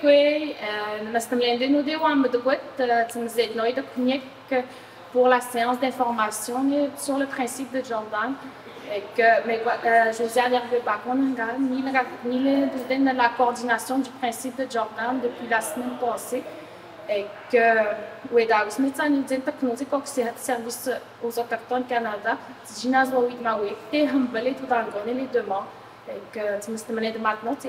Koe, nas tam lende nous de kniek pour la séance d'information sur le principe de Jordan. Et que, mais euh, pas ni ni la coordination du principe de Jordan depuis la semaine passée. Et que, oui, dans le médecin, nous disons que nous avons service aux Autochtones Canada, Gina Zwawit Mawe, et Humble, tout dans le les demandes. Et que, tu me dis maintenant, tu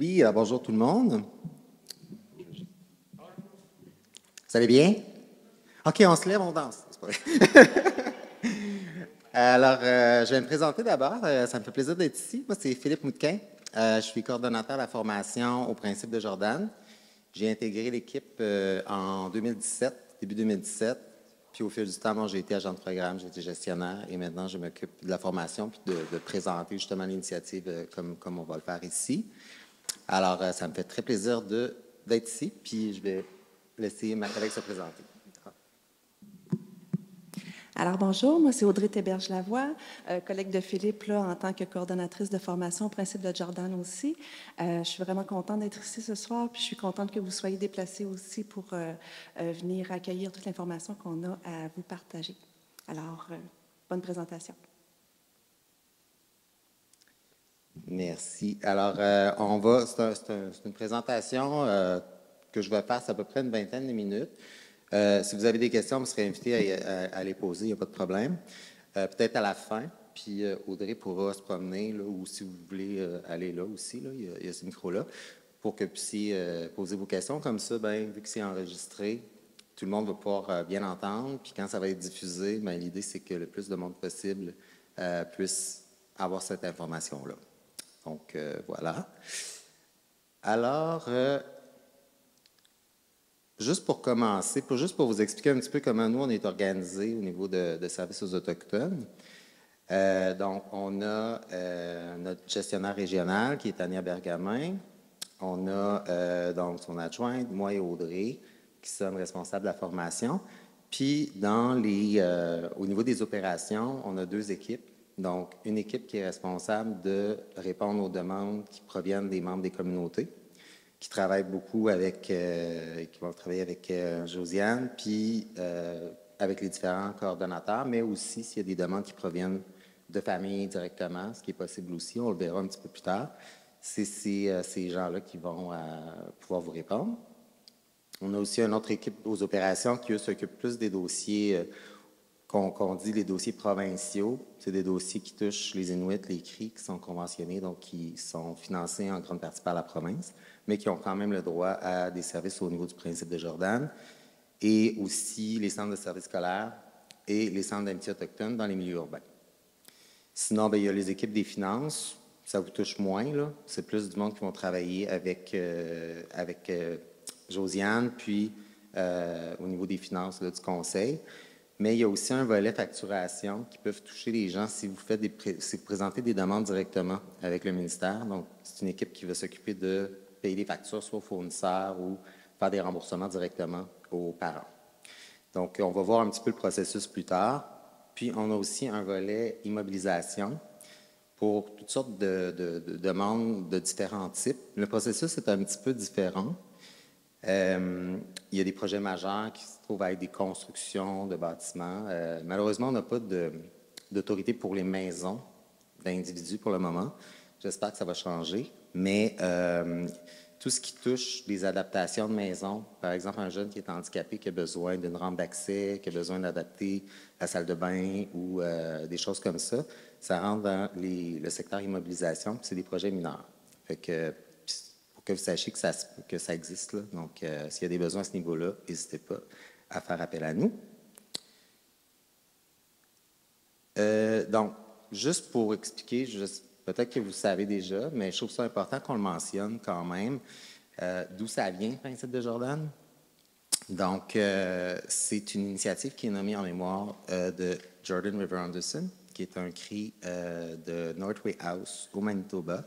Oui, bonjour tout le monde. Vous allez bien? OK, on se lève, on danse. Alors, euh, je vais me présenter d'abord. Euh, ça me fait plaisir d'être ici. Moi, c'est Philippe Moutquin. Euh, je suis coordonnateur de la formation au principe de Jordan. J'ai intégré l'équipe en 2017, début 2017. Puis au fil du temps, j'ai été agent de programme, j'ai été gestionnaire et maintenant, je m'occupe de la formation puis de, présenter justement l'initiative comme, comme on va le faire ici. Alors, ça me fait très plaisir d'être ici. Puis je vais laisser ma collègue se présenter. Alors bonjour, moi c'est Audrey Théberge-Lavoie, euh, collègue de Philippe là, en tant que coordonnatrice de formation au principe de Jordan aussi. Euh, je suis vraiment contente d'être ici ce soir, puis je suis contente que vous soyez déplacés aussi pour euh, venir accueillir toute l'information qu'on a à vous partager. Alors, bonne présentation. Merci. Alors, on va, c'est une présentation que je vais faire, à peu près une vingtaine de minutes. Euh, si vous avez des questions, vous serez invité à, les poser, il n'y a pas de problème. Euh, peut-être à la fin, puis euh, Audrey pourra se promener, ou si vous voulez aller là aussi, là, il, y a, ce micro-là, pour que vous puissiez poser vos questions. Comme ça, ben, vu que c'est enregistré, tout le monde va pouvoir bien entendre. Puis quand ça va être diffusé, ben, l'idée, c'est que le plus de monde possible puisse avoir cette information-là. Donc, voilà. Alors, Juste pour commencer, pour, juste pour vous expliquer un petit peu comment nous, on est organisé au niveau de, services aux Autochtones. Euh, donc, on a euh, notre gestionnaire régional qui est Tania Bergamin. On a euh, donc son adjointe, moi et Audrey, qui sommes responsables de la formation. Puis, dans les, au niveau des opérations, on a deux équipes. Donc, une équipe qui est responsable de répondre aux demandes qui proviennent des membres des communautés qui travaillent beaucoup avec, euh, qui vont travailler avec euh, Josiane, puis euh, avec les différents coordonnateurs, mais aussi s'il y a des demandes qui proviennent de familles directement, ce qui est possible aussi, on le verra un petit peu plus tard. C'est ces, gens-là qui vont pouvoir vous répondre. On a aussi une autre équipe aux opérations qui, s'occupe plus des dossiers qu'on dit les dossiers provinciaux. C'est des dossiers qui touchent les Inuits, les CRI, qui sont conventionnés, donc qui sont financés en grande partie par la province mais qui ont quand même le droit à des services au niveau du principe de Jordan, et aussi les centres de services scolaires et les centres d'amitié autochtone dans les milieux urbains. Sinon, ben, il y a les équipes des finances, ça vous touche moins, là. C'est plus du monde qui vont travailler avec, euh, avec euh, Josiane, puis euh, au niveau des finances du conseil. Mais il y a aussi un volet facturation qui peut toucher les gens si vous faites si vous présentez des demandes directement avec le ministère. Donc, c'est une équipe qui va s'occuper de payer des factures soit aux fournisseurs ou faire des remboursements directement aux parents. Donc, on va voir un petit peu le processus plus tard. Puis, on a aussi un volet immobilisation pour toutes sortes de, demandes de différents types. Le processus est un petit peu différent. Euh, il y a des projets majeurs qui se trouvent avec des constructions de bâtiments. Euh, malheureusement, on n'a pas d'autorité pour les maisons d'individus pour le moment. J'espère que ça va changer. Mais euh, tout ce qui touche des adaptations de maison, par exemple, un jeune qui est handicapé, qui a besoin d'une rampe d'accès, qui a besoin d'adapter la salle de bain ou des choses comme ça, ça rentre dans le secteur immobilisation, c'est des projets mineurs. Que vous sachiez que ça, que ça existe, donc euh, s'il y a des besoins à ce niveau-là, n'hésitez pas à faire appel à nous. donc, juste pour expliquer, peut-être que vous savez déjà, mais je trouve ça important qu'on le mentionne quand même. Euh, d'où ça vient, le de Jordan? Donc, euh, c'est une initiative qui est nommée en mémoire de Jordan River Anderson, qui est un cri de Northway House au Manitoba,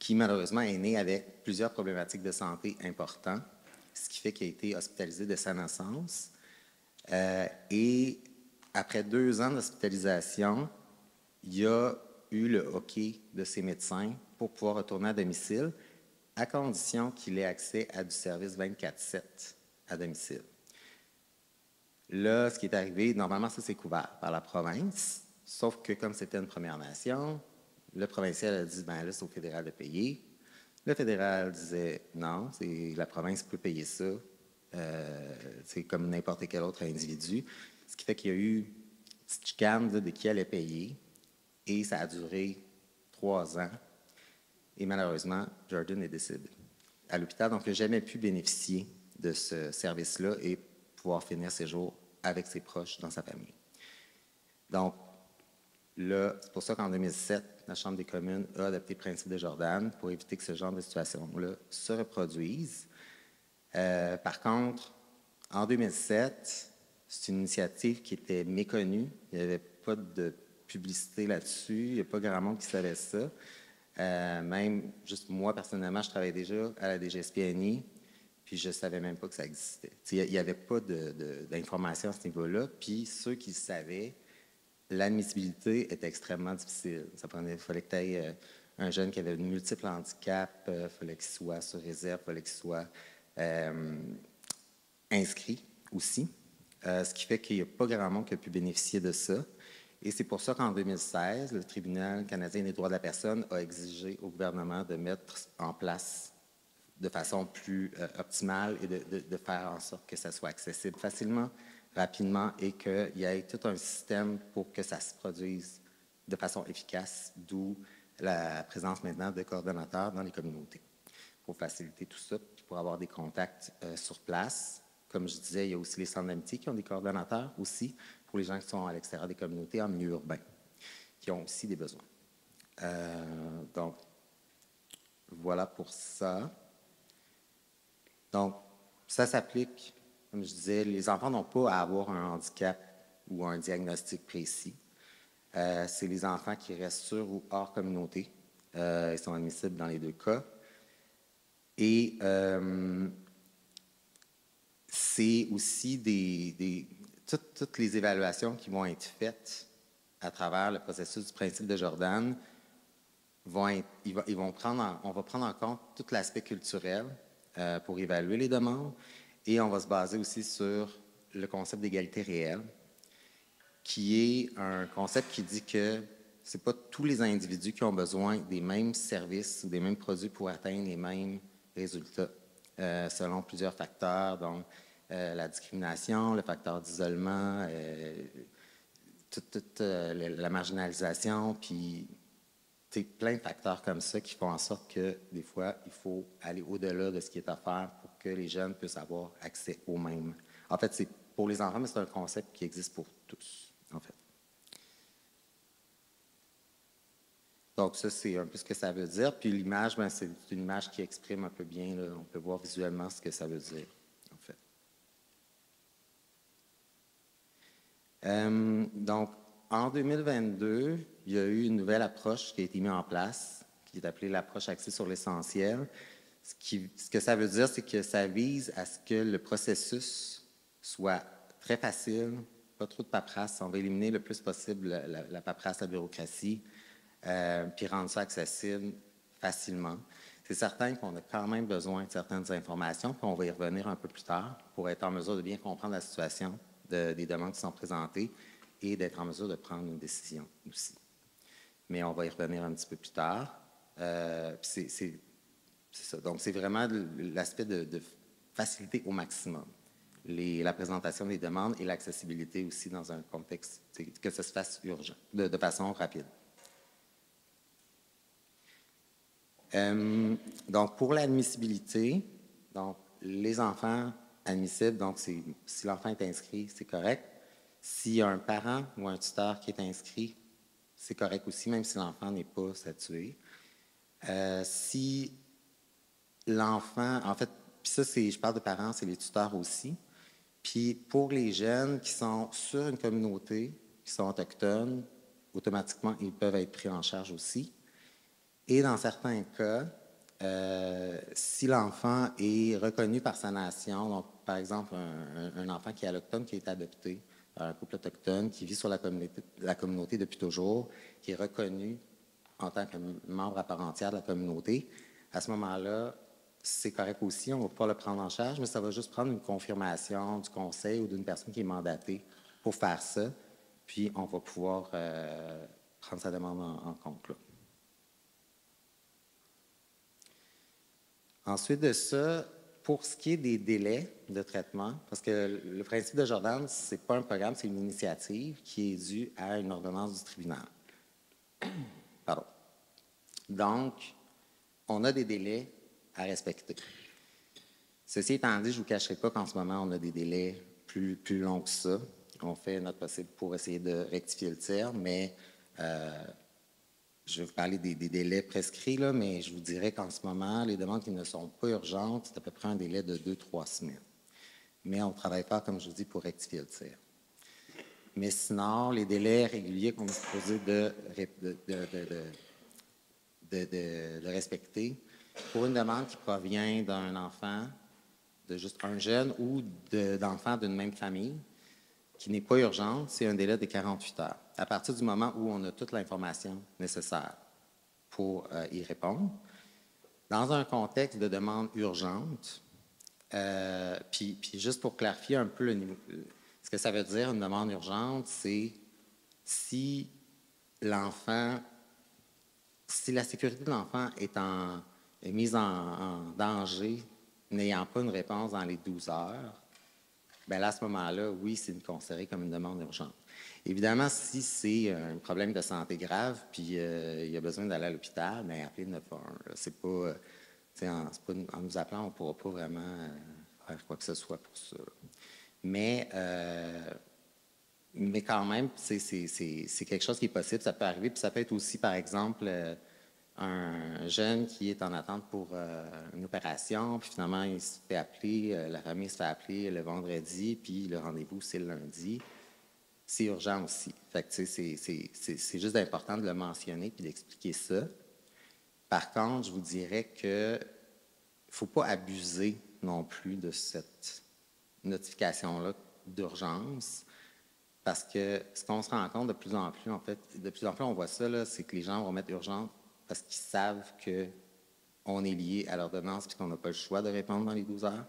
qui malheureusement est né avec plusieurs problématiques de santé importantes, ce qui fait qu'il a été hospitalisé de sa naissance. et après deux ans d'hospitalisation, il a eu le hockey de ses médecins pour pouvoir retourner à domicile, à condition qu'il ait accès à du service 24-7 à domicile. Là, ce qui est arrivé, normalement, ça c'est couvert par la province, sauf que comme c'était une Première Nation, le provincial a dit, ben là, c'est au fédéral de payer. Le fédéral disait, non, la province peut payer ça, euh, c'est comme n'importe quel autre individu. Ce qui fait qu'il y a eu une petite chicane de qui allait payer. Et ça a duré trois ans. Et malheureusement, Jordan est décédé à l'hôpital. Donc, il n'a jamais pu bénéficier de ce service-là et pouvoir finir ses jours avec ses proches dans sa famille. Donc, là, c'est pour ça qu'en 2007, la Chambre des communes a adopté le principe de Jordan pour éviter que ce genre de situation-là se reproduise. Euh, par contre, en 2007, c'est une initiative qui était méconnue. Il n'y avait pas de publicité là-dessus. Il n'y a pas grand monde qui savait ça. Euh, même, juste moi, personnellement, je travaillais déjà à la DGSPNI, puis je ne savais même pas que ça existait. Il n'y avait pas d'informations à ce niveau-là. Puis ceux qui le savaient, l'admissibilité était extrêmement difficile. Ça prenait, il fallait que tu aies euh, un jeune qui avait de multiples handicaps, il euh, fallait qu'il soit sur réserve, il fallait qu'il soit inscrit aussi. ce qui fait qu'il n'y a pas grand monde qui a pu bénéficier de ça. Et c'est pour ça qu'en 2016, le Tribunal canadien des droits de la personne a exigé au gouvernement de mettre en place de façon plus euh, optimale et de, faire en sorte que ça soit accessible facilement, rapidement et qu'il y ait tout un système pour que ça se produise de façon efficace, d'où la présence maintenant de coordonnateurs dans les communautés pour faciliter tout ça, pour avoir des contacts euh, sur place. Comme je disais, il y a aussi les centres d'amitié qui ont des coordonnateurs aussi pour les gens qui sont à l'extérieur des communautés en milieu urbain, qui ont aussi des besoins. Euh, donc, voilà pour ça. Donc, ça s'applique, comme je disais, les enfants n'ont pas à avoir un handicap ou un diagnostic précis. Euh, c'est les enfants qui restent sur ou hors communauté. Euh, ils sont admissibles dans les deux cas. Et c'est aussi des, toutes, les évaluations qui vont être faites à travers le processus du principe de Jordan ils, vont prendre on va prendre en compte tout l'aspect culturel euh, pour évaluer les demandes et on va se baser aussi sur le concept d'égalité réelle, qui est un concept qui dit que ce n'est pas tous les individus qui ont besoin des mêmes services ou des mêmes produits pour atteindre les mêmes résultats, euh, selon plusieurs facteurs. Donc, euh, la discrimination, le facteur d'isolement, euh, toute, la marginalisation, puis plein de facteurs comme ça qui font en sorte que des fois, il faut aller au-delà de ce qui est à faire que les jeunes puissent avoir accès aux mêmes. En fait, c'est pour les enfants, mais c'est un concept qui existe pour tous, en fait. Donc, ça, c'est un peu ce que ça veut dire. Puis l'image, ben, c'est une image qui exprime un peu bien, on peut voir visuellement ce que ça veut dire. Euh, donc, en 2022, il y a eu une nouvelle approche qui a été mise en place, qui est appelée l'approche axée sur l'essentiel. Ce, que ça veut dire, c'est que ça vise à ce que le processus soit très facile, pas trop de paperasse. On va éliminer le plus possible la, paperasse, la bureaucratie, euh, puis rendre ça accessible facilement. C'est certain qu'on a quand même besoin de certaines informations, puis on va y revenir un peu plus tard pour être en mesure de bien comprendre la situation des demandes qui sont présentées et d'être en mesure de prendre une décision aussi. Mais on va y revenir un petit peu plus tard. Euh, c'est ça. Donc, c'est vraiment l'aspect de, faciliter au maximum la présentation des demandes et l'accessibilité aussi dans un contexte, que ça se fasse urgent, de, façon rapide. Euh, donc, pour l'admissibilité, donc, les enfants admissible. Donc, si l'enfant est inscrit, c'est correct. S'il y a un parent ou un tuteur qui est inscrit, c'est correct aussi, même si l'enfant n'est pas statué. Euh, si l'enfant, en fait, puis ça, je parle de parents, c'est les tuteurs aussi. Puis pour les jeunes qui sont sur une communauté, qui sont autochtones, automatiquement, ils peuvent être pris en charge aussi. Et dans certains cas, euh, si l'enfant est reconnu par sa nation, donc par exemple un, enfant qui est autochtone, qui est adopté par un couple autochtone, qui vit sur la communauté, la communauté depuis toujours, qui est reconnu en tant que membre à part entière de la communauté, à ce moment-là, c'est correct aussi, on va pouvoir le prendre en charge, mais ça va juste prendre une confirmation du conseil ou d'une personne qui est mandatée pour faire ça, puis on va pouvoir euh, prendre sa demande en, compte. Ensuite de ça, pour ce qui est des délais de traitement, parce que le principe de Jordan, ce n'est pas un programme, c'est une initiative qui est due à une ordonnance du tribunal. Pardon. Donc, on a des délais à respecter. Ceci étant dit, je ne vous cacherai pas qu'en ce moment, on a des délais plus, plus longs que ça. On fait notre possible pour essayer de rectifier le tir, mais euh, je vais vous parler des, délais prescrits, là, mais je vous dirais qu'en ce moment, les demandes qui ne sont pas urgentes, c'est à peu près un délai de deux, trois semaines. Mais on travaille pas, comme je vous dis, pour rectifier le tir. Mais sinon, les délais réguliers qu'on est supposé de, de, respecter, pour une demande qui provient d'un enfant, de juste un jeune ou d'enfants d'une même famille, qui n'est pas urgente, c'est un délai de 48 heures. À partir du moment où on a toute l'information nécessaire pour euh, y répondre, dans un contexte de demande urgente, euh, puis, juste pour clarifier un peu le ce que ça veut dire une demande urgente, c'est si l'enfant, si la sécurité de l'enfant est, est mise en, danger, n'ayant pas une réponse dans les 12 heures, Bien à ce moment-là, oui, c'est considéré comme une demande urgente. Évidemment, si c'est un problème de santé grave, puis euh, il y a besoin d'aller à l'hôpital, bien, appelez 911. C'est pas, euh, en, pas, en nous appelant, on ne pourra pas vraiment euh, faire quoi que ce soit pour ça. Mais, mais quand même, c'est quelque chose qui est possible, ça peut arriver, puis ça peut être aussi, par exemple, un jeune qui est en attente pour euh, une opération, puis finalement, il se fait appeler, euh, la famille se fait appeler le vendredi, puis le rendez-vous, c'est le lundi. C'est urgent aussi. Fait que, c'est juste important de le mentionner puis d'expliquer ça. Par contre, je vous dirais que faut pas abuser non plus de cette notification-là d'urgence. Parce que ce qu'on se rend compte de plus en plus, en fait, de plus en plus, on voit ça, c'est que les gens vont mettre urgence parce qu'ils savent qu'on est lié à l'ordonnance et qu'on n'a pas le choix de répondre dans les 12 heures.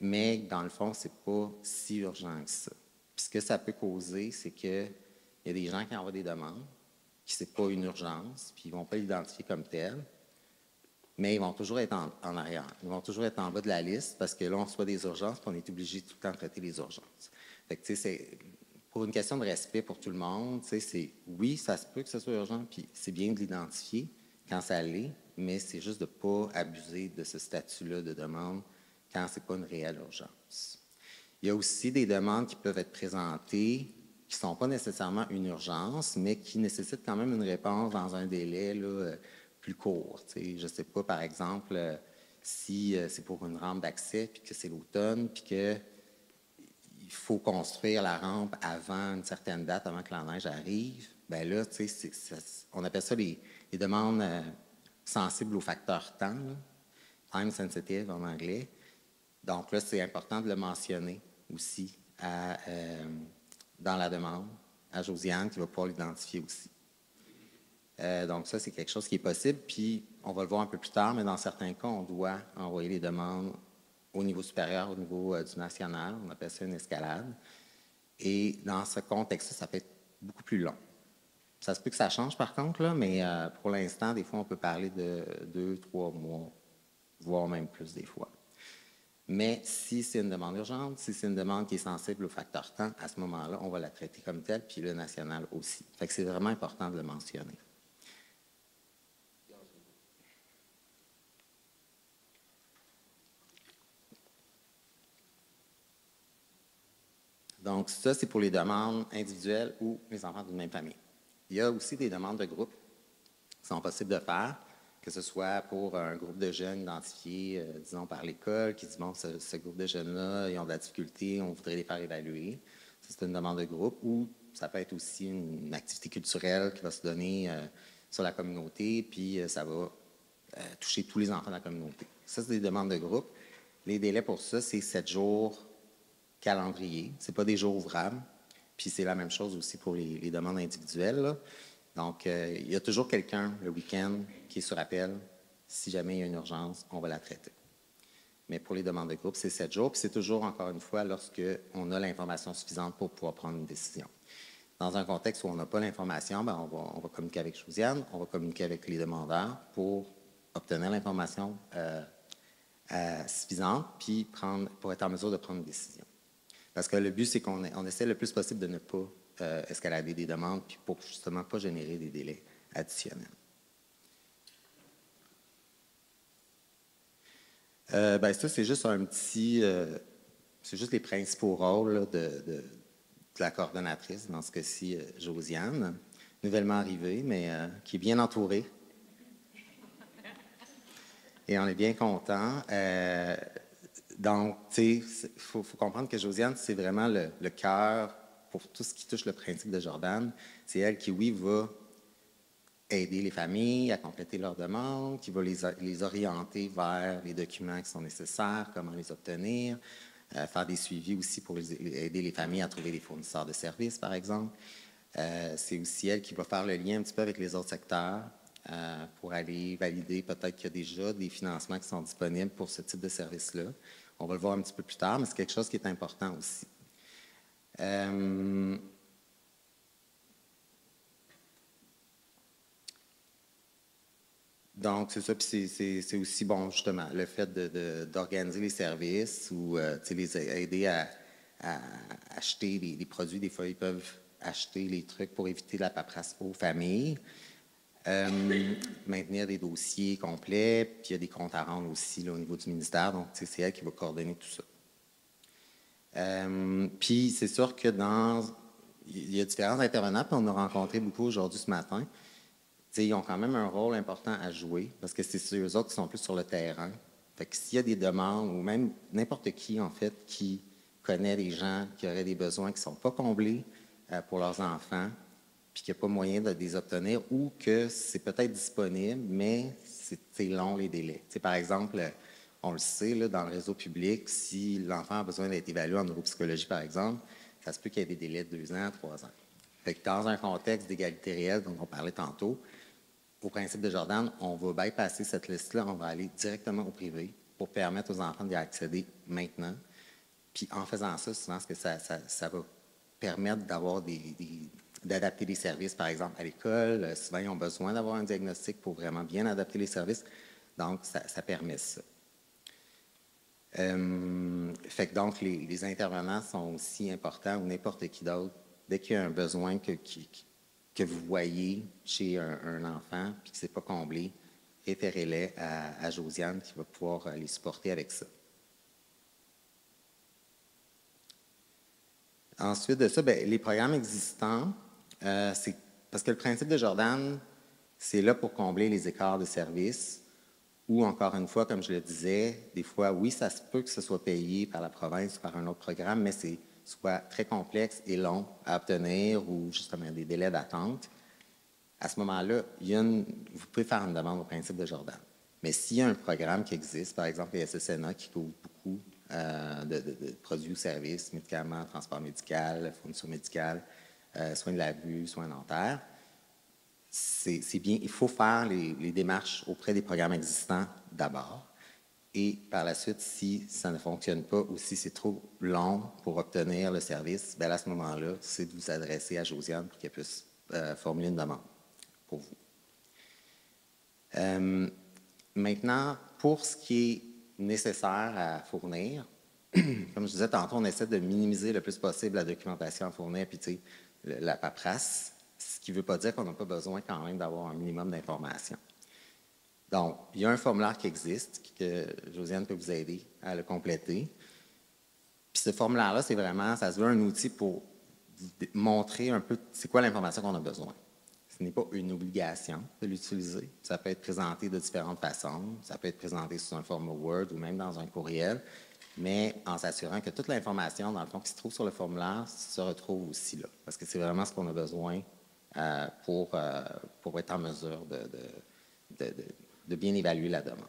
Mais dans le fond, ce n'est pas si urgent que ça. Puis ce que ça peut causer, c'est qu'il y a des gens qui envoient des demandes, qui ce n'est pas une urgence, puis ils ne vont pas l'identifier comme tel, mais ils vont toujours être en, arrière. Ils vont toujours être en bas de la liste parce que là, on reçoit des urgences, puis on est obligé tout le temps de traiter les urgences. Fait que, pour une question de respect pour tout le monde, c'est oui, ça se peut que ce soit urgent, puis c'est bien de l'identifier quand ça l'est, mais c'est juste de ne pas abuser de ce statut-là de demande quand ce n'est pas une réelle urgence. Il y a aussi des demandes qui peuvent être présentées qui ne sont pas nécessairement une urgence, mais qui nécessitent quand même une réponse dans un délai là, plus court. Je ne sais pas, par exemple, si euh, c'est pour une rampe d'accès, puis que c'est l'automne, puis que il faut construire la rampe avant une certaine date, avant que la neige arrive, ben là, tu sais, on appelle ça les, demandes euh, sensibles au facteur temps, time sensitive en anglais. Donc là, c'est important de le mentionner aussi euh, dans la demande à Josiane qui va pouvoir l'identifier aussi. Euh, donc ça, c'est quelque chose qui est possible. Puis on va le voir un peu plus tard, mais dans certains cas, on doit envoyer les demandes au niveau supérieur, au niveau euh, du national. On appelle ça une escalade. Et dans ce contexte ça être beaucoup plus long. Ça se peut que ça change par contre, là, mais euh, pour l'instant, des fois, on peut parler de deux, trois mois, voire même plus des fois. Mais si c'est une demande urgente, si c'est une demande qui est sensible au facteur temps, à ce moment-là, on va la traiter comme telle, puis le national aussi. Fait que c'est vraiment important de le mentionner. Donc, ça, c'est pour les demandes individuelles ou les enfants d'une même famille. il y a aussi des demandes de groupe qui sont possibles de faire, que ce soit pour un groupe de jeunes identifiés, euh, disons, par l'école, qui dit, bon, ce, groupe de jeunes-là, ils ont de la difficulté, on voudrait les faire évaluer. C'est une demande de groupe. Ou ça peut être aussi une, activité culturelle qui va se donner euh, sur la communauté, puis euh, ça va toucher tous les enfants de la communauté. Ça, c'est des demandes de groupe. Les délais pour ça, c'est sept jours calendrier. Ce pas des jours ouvrables. Puis c'est la même chose aussi pour les, demandes individuelles. Donc, euh, il y a toujours quelqu'un le week-end qui est sur appel. Si jamais il y a une urgence, on va la traiter. Mais pour les demandes de groupe, c'est sept jours. Puis c'est toujours, encore une fois, lorsqu'on a l'information suffisante pour pouvoir prendre une décision. Dans un contexte où on n'a pas l'information, ben, on, va, communiquer avec Josiane, on va communiquer avec les demandeurs pour obtenir l'information euh, euh, suffisante, puis prendre, pour être en mesure de prendre une décision. Parce que le but, c'est qu'on on essaie le plus possible de ne pas euh, escalader des demandes, puis pour justement pas générer des délais additionnels. Euh, ben, ça, c'est juste un petit. Euh, c'est juste les principaux rôles de, la coordonnatrice, dans ce cas-ci, Josiane, nouvellement arrivée, mais qui est bien entourée. Et on est bien content. Donc, il faut, comprendre que Josiane, c'est vraiment le, cœur pour tout ce qui touche le principe de Jordan. C'est elle qui, oui, va aider les familles à compléter leurs demandes, qui va les, orienter vers les documents qui sont nécessaires, comment les obtenir, euh, faire des suivis aussi pour aider les familles à trouver des fournisseurs de services, par exemple. Euh, c'est aussi elle qui va faire le lien un petit peu avec les autres secteurs euh, pour aller valider peut-être qu'il y a déjà des financements qui sont disponibles pour ce type de service-là. On va le voir un petit peu plus tard, mais c'est quelque chose qui est important aussi. Euh, donc, c'est ça, puis c'est aussi, bon, justement, le fait d'organiser les services ou euh, les aider à, acheter des, produits. Des fois, ils peuvent acheter les trucs pour éviter la paperasse aux familles. Euh, maintenir des dossiers complets, puis il y a des comptes à rendre aussi au niveau du ministère, donc c'est elle qui va coordonner tout ça. Euh, puis c'est sûr que dans. Il y a différents intervenants, puis on a rencontré beaucoup aujourd'hui ce matin. ils ont quand même un rôle important à jouer, parce que c'est eux autres qui sont plus sur le terrain. Fait que s'il y a des demandes, ou même n'importe qui, en fait, qui connaît des gens qui auraient des besoins qui ne sont pas comblés euh, pour leurs enfants, puis qu'il n'y a pas moyen de les obtenir ou que c'est peut-être disponible, mais c'est long les délais. par exemple, on le sait, là, dans le réseau public, si l'enfant a besoin d'être évalué en neuropsychologie, par exemple, ça se peut qu'il y ait des délais de deux ans, trois ans. Fait dans un contexte d'égalité réelle dont on parlait tantôt, au principe de Jordan, on va bypasser cette liste-là, on va aller directement au privé pour permettre aux enfants d'y accéder maintenant. Puis en faisant ça, souvent, ce que ça, va permettre d'avoir des d'adapter les services, par exemple, à l'école. Euh, souvent, ils ont besoin d'avoir un diagnostic pour vraiment bien adapter les services. Donc, ça, permet ça. Euh, fait que donc, les, intervenants sont aussi importants ou n'importe qui d'autre. Dès qu'il y a un besoin que, que vous voyez chez un, enfant puis que ce n'est pas comblé, référez-les à, Josiane qui va pouvoir les supporter avec ça. Ensuite de ça, ben, les programmes existants, euh, parce que le principe de Jordan, c'est là pour combler les écarts de service, ou encore une fois, comme je le disais, des fois, oui, ça se peut que ce soit payé par la province ou par un autre programme, mais c'est soit très complexe et long à obtenir ou justement des délais d'attente. À ce moment-là, vous pouvez faire une demande au principe de Jordan. Mais s'il y a un programme qui existe, par exemple les SSNA qui couvre beaucoup euh, de, de, produits ou services, médicaments, transport médical, fourniture médicale, euh, soins de la vue, soins dentaires. C'est bien, il faut faire les, démarches auprès des programmes existants d'abord. Et par la suite, si ça ne fonctionne pas ou si c'est trop long pour obtenir le service, bien à ce moment-là, c'est de vous adresser à Josiane pour qu'elle puisse euh, formuler une demande pour vous. Euh, maintenant, pour ce qui est nécessaire à fournir, comme je disais tantôt, on essaie de minimiser le plus possible la documentation à fournir, puis la paperasse, ce qui ne veut pas dire qu'on n'a pas besoin quand même d'avoir un minimum d'informations. Donc, il y a un formulaire qui existe, que Josiane peut vous aider à le compléter. Puis ce formulaire-là, c'est vraiment, ça se veut un outil pour montrer un peu c'est quoi l'information qu'on a besoin. Ce n'est pas une obligation de l'utiliser. Ça peut être présenté de différentes façons. Ça peut être présenté sous un format Word ou même dans un courriel, mais en s'assurant que toute l'information, dans le fond, qui se trouve sur le formulaire se retrouve aussi là. Parce que c'est vraiment ce qu'on a besoin euh, pour, euh, pour être en mesure de, de, bien évaluer la demande.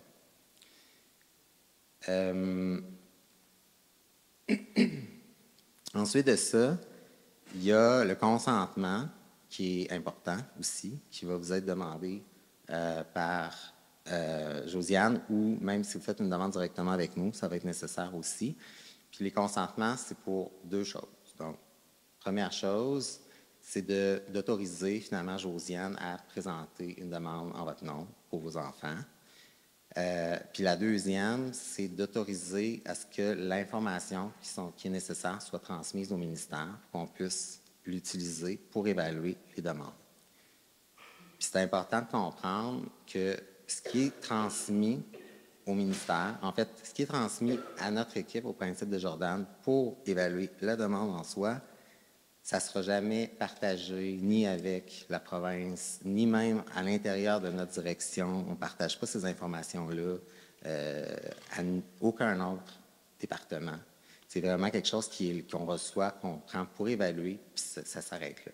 Euh, ensuite de ça, il y a le consentement qui est important aussi, qui va vous être demandé par euh, Josiane, ou même si vous faites une demande directement avec nous, ça va être nécessaire aussi. Puis les consentements, c'est pour deux choses. Donc, première chose, c'est d'autoriser finalement Josiane à présenter une demande en votre nom pour vos enfants. Euh, puis la deuxième, c'est d'autoriser à ce que l'information qui, qui, est nécessaire soit transmise au ministère pour qu'on puisse l'utiliser pour évaluer les demandes. c'est important de comprendre que ce qui est transmis au ministère, en fait, ce qui est transmis à notre équipe au principe de Jordan pour évaluer la demande en soi, ça ne sera jamais partagé ni avec la province, ni même à l'intérieur de notre direction. On ne partage pas ces informations-là euh, à aucun autre département. C'est vraiment quelque chose qu'on reçoit, qu'on prend pour évaluer, puis ça, s'arrête là.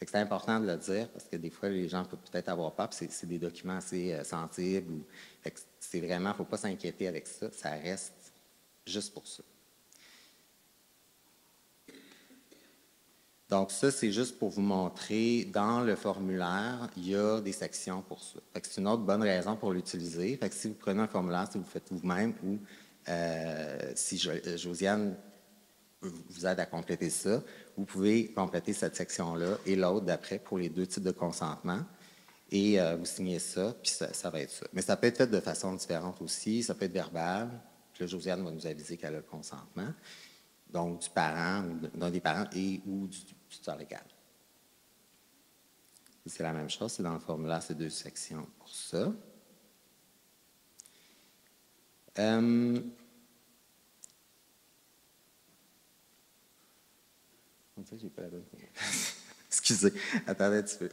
C'est important de le dire parce que des fois, les gens peuvent peut-être avoir peur, c'est des documents assez euh, sensibles. C'est vraiment, il ne faut pas s'inquiéter avec ça. Ça reste juste pour ça. Donc, ça, c'est juste pour vous montrer, dans le formulaire, il y a des sections pour ça. C'est une autre bonne raison pour l'utiliser. Si vous prenez un formulaire, si vous le faites vous-même ou euh, si euh, Josiane vous aide à compléter ça, vous pouvez compléter cette section-là et l'autre d'après pour les deux types de consentement. Et euh, vous signez ça, puis ça, va être ça. Mais ça peut être fait de façon différente aussi. Ça peut être verbal. Puis Josiane va nous aviser qu'elle a le consentement. Donc, du parent, d'un des parents et ou du, tuteur légal. C'est la même chose. C'est dans le formulaire, c'est deux sections pour ça. Euh, j'ai pas la bonne. Excusez, attendez un petit peu.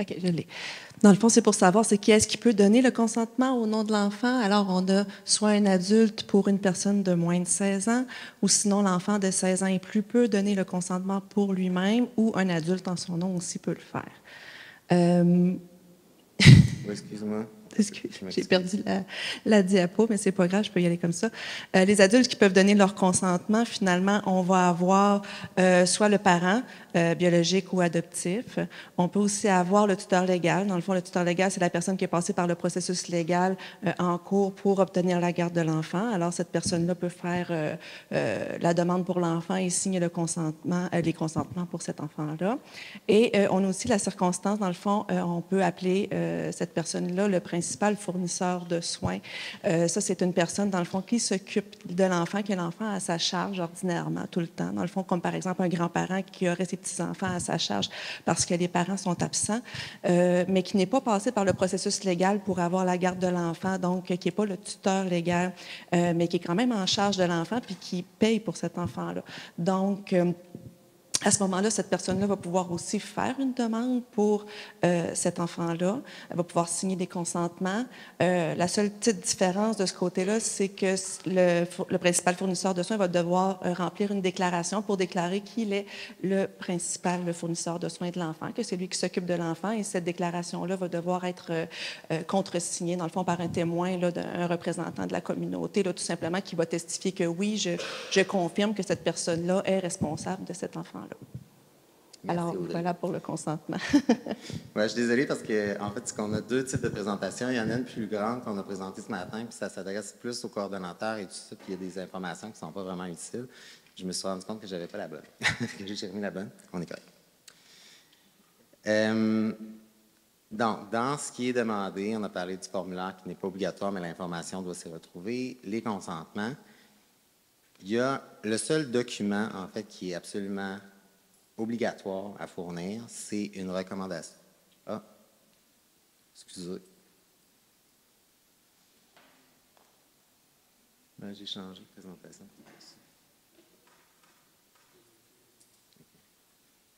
OK, je l'ai. Dans le fond, c'est pour savoir c'est qui est-ce qui peut donner le consentement au nom de l'enfant? Alors, on a soit un adulte pour une personne de moins de 16 ans, ou sinon l'enfant de 16 ans et plus peut donner le consentement pour lui-même, ou un adulte en son nom aussi peut le faire. Euh, Excuse-moi. J'ai perdu la, la, diapo, mais c'est pas grave, je peux y aller comme ça. Euh, les adultes qui peuvent donner leur consentement, finalement, on va avoir euh, soit le parent euh, biologique ou adoptif. On peut aussi avoir le tuteur légal. Dans le fond, le tuteur légal, c'est la personne qui est passée par le processus légal euh, en cours pour obtenir la garde de l'enfant. Alors, cette personne-là peut faire euh, la demande pour l'enfant et signer le consentement, les consentements pour cet enfant-là. Et on a aussi la circonstance, dans le fond, on peut appeler cette personne-là le principal fournisseur de soins. ça, c'est une personne, dans le fond, qui s'occupe de l'enfant, qui a l'enfant à sa charge ordinairement, tout le temps. Dans le fond, comme par exemple un grand-parent qui aurait ses petits-enfants à sa charge parce que les parents sont absents, euh, mais qui n'est pas passé par le processus légal pour avoir la garde de l'enfant, donc qui n'est pas le tuteur légal, euh, mais qui est quand même en charge de l'enfant puis qui paye pour cet enfant-là. Donc, euh, à ce moment-là, cette personne-là va pouvoir aussi faire une demande pour euh, cet enfant-là. Elle va pouvoir signer des consentements. Euh, la seule petite différence de ce côté-là, c'est que le, principal fournisseur de soins va devoir euh, remplir une déclaration pour déclarer qu'il est le principal le fournisseur de soins de l'enfant, que c'est lui qui s'occupe de l'enfant. Et cette déclaration-là va devoir être contresignée, dans le fond, par un témoin, d'un représentant de la communauté, tout simplement, qui va testifier que oui, je, je confirme que cette personne-là est responsable de cet enfant-là. Alors, voilà pour le consentement. ouais, je suis désolée parce qu'en en fait, qu'on a deux types de présentations. Il y en a une plus grande qu'on a présentée ce matin, puis ça s'adresse plus aux coordonnateurs et tout ça, puis il y a des informations qui ne sont pas vraiment utiles. Je me suis rendu compte que je n'avais pas la bonne, que j'ai remis la bonne. On est correct. Euh, donc, dans ce qui est demandé, on a parlé du formulaire qui n'est pas obligatoire, mais l'information doit s'y retrouver. Les consentements. Il y a le seul document, en fait, qui est absolument obligatoire à fournir, c'est une recommandation. Ah, excusez. Ben, j'ai changé de présentation.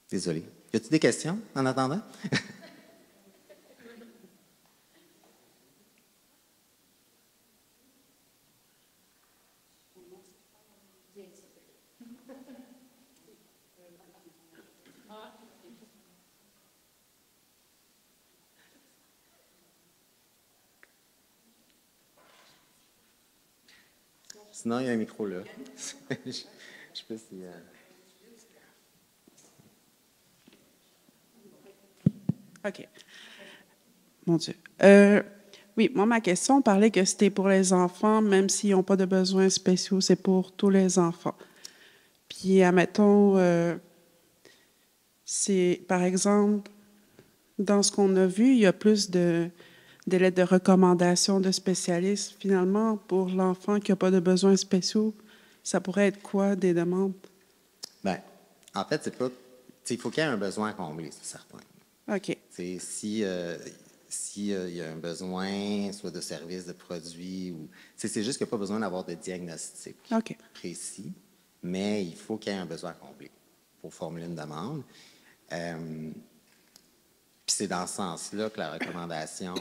Désolé. Y a-t-il des questions en attendant? Sinon, il y a un micro là. je ne sais pas si. euh, OK. Mon Dieu. Euh, oui, moi, ma question parlait que c'était pour les enfants, même s'ils n'ont pas de besoins spéciaux, c'est pour tous les enfants. Puis, admettons, euh, c'est, par exemple, dans ce qu'on a vu, il y a plus de, de lettres de recommandation de spécialistes. Finalement, pour l'enfant qui n'a pas de besoins spéciaux, ça pourrait être quoi, des demandes? Ben, en fait, c'est pas. Il faut qu'il y ait un besoin à combler, c'est certain. OK. Si euh, si, euh, y a un besoin, soit de services, de produits, ou c'est juste qu'il n'y a pas besoin d'avoir de diagnostic précis, mais il faut qu'il y ait un besoin à combler pour formuler une demande. Euh, Puis c'est dans ce sens-là que la recommandation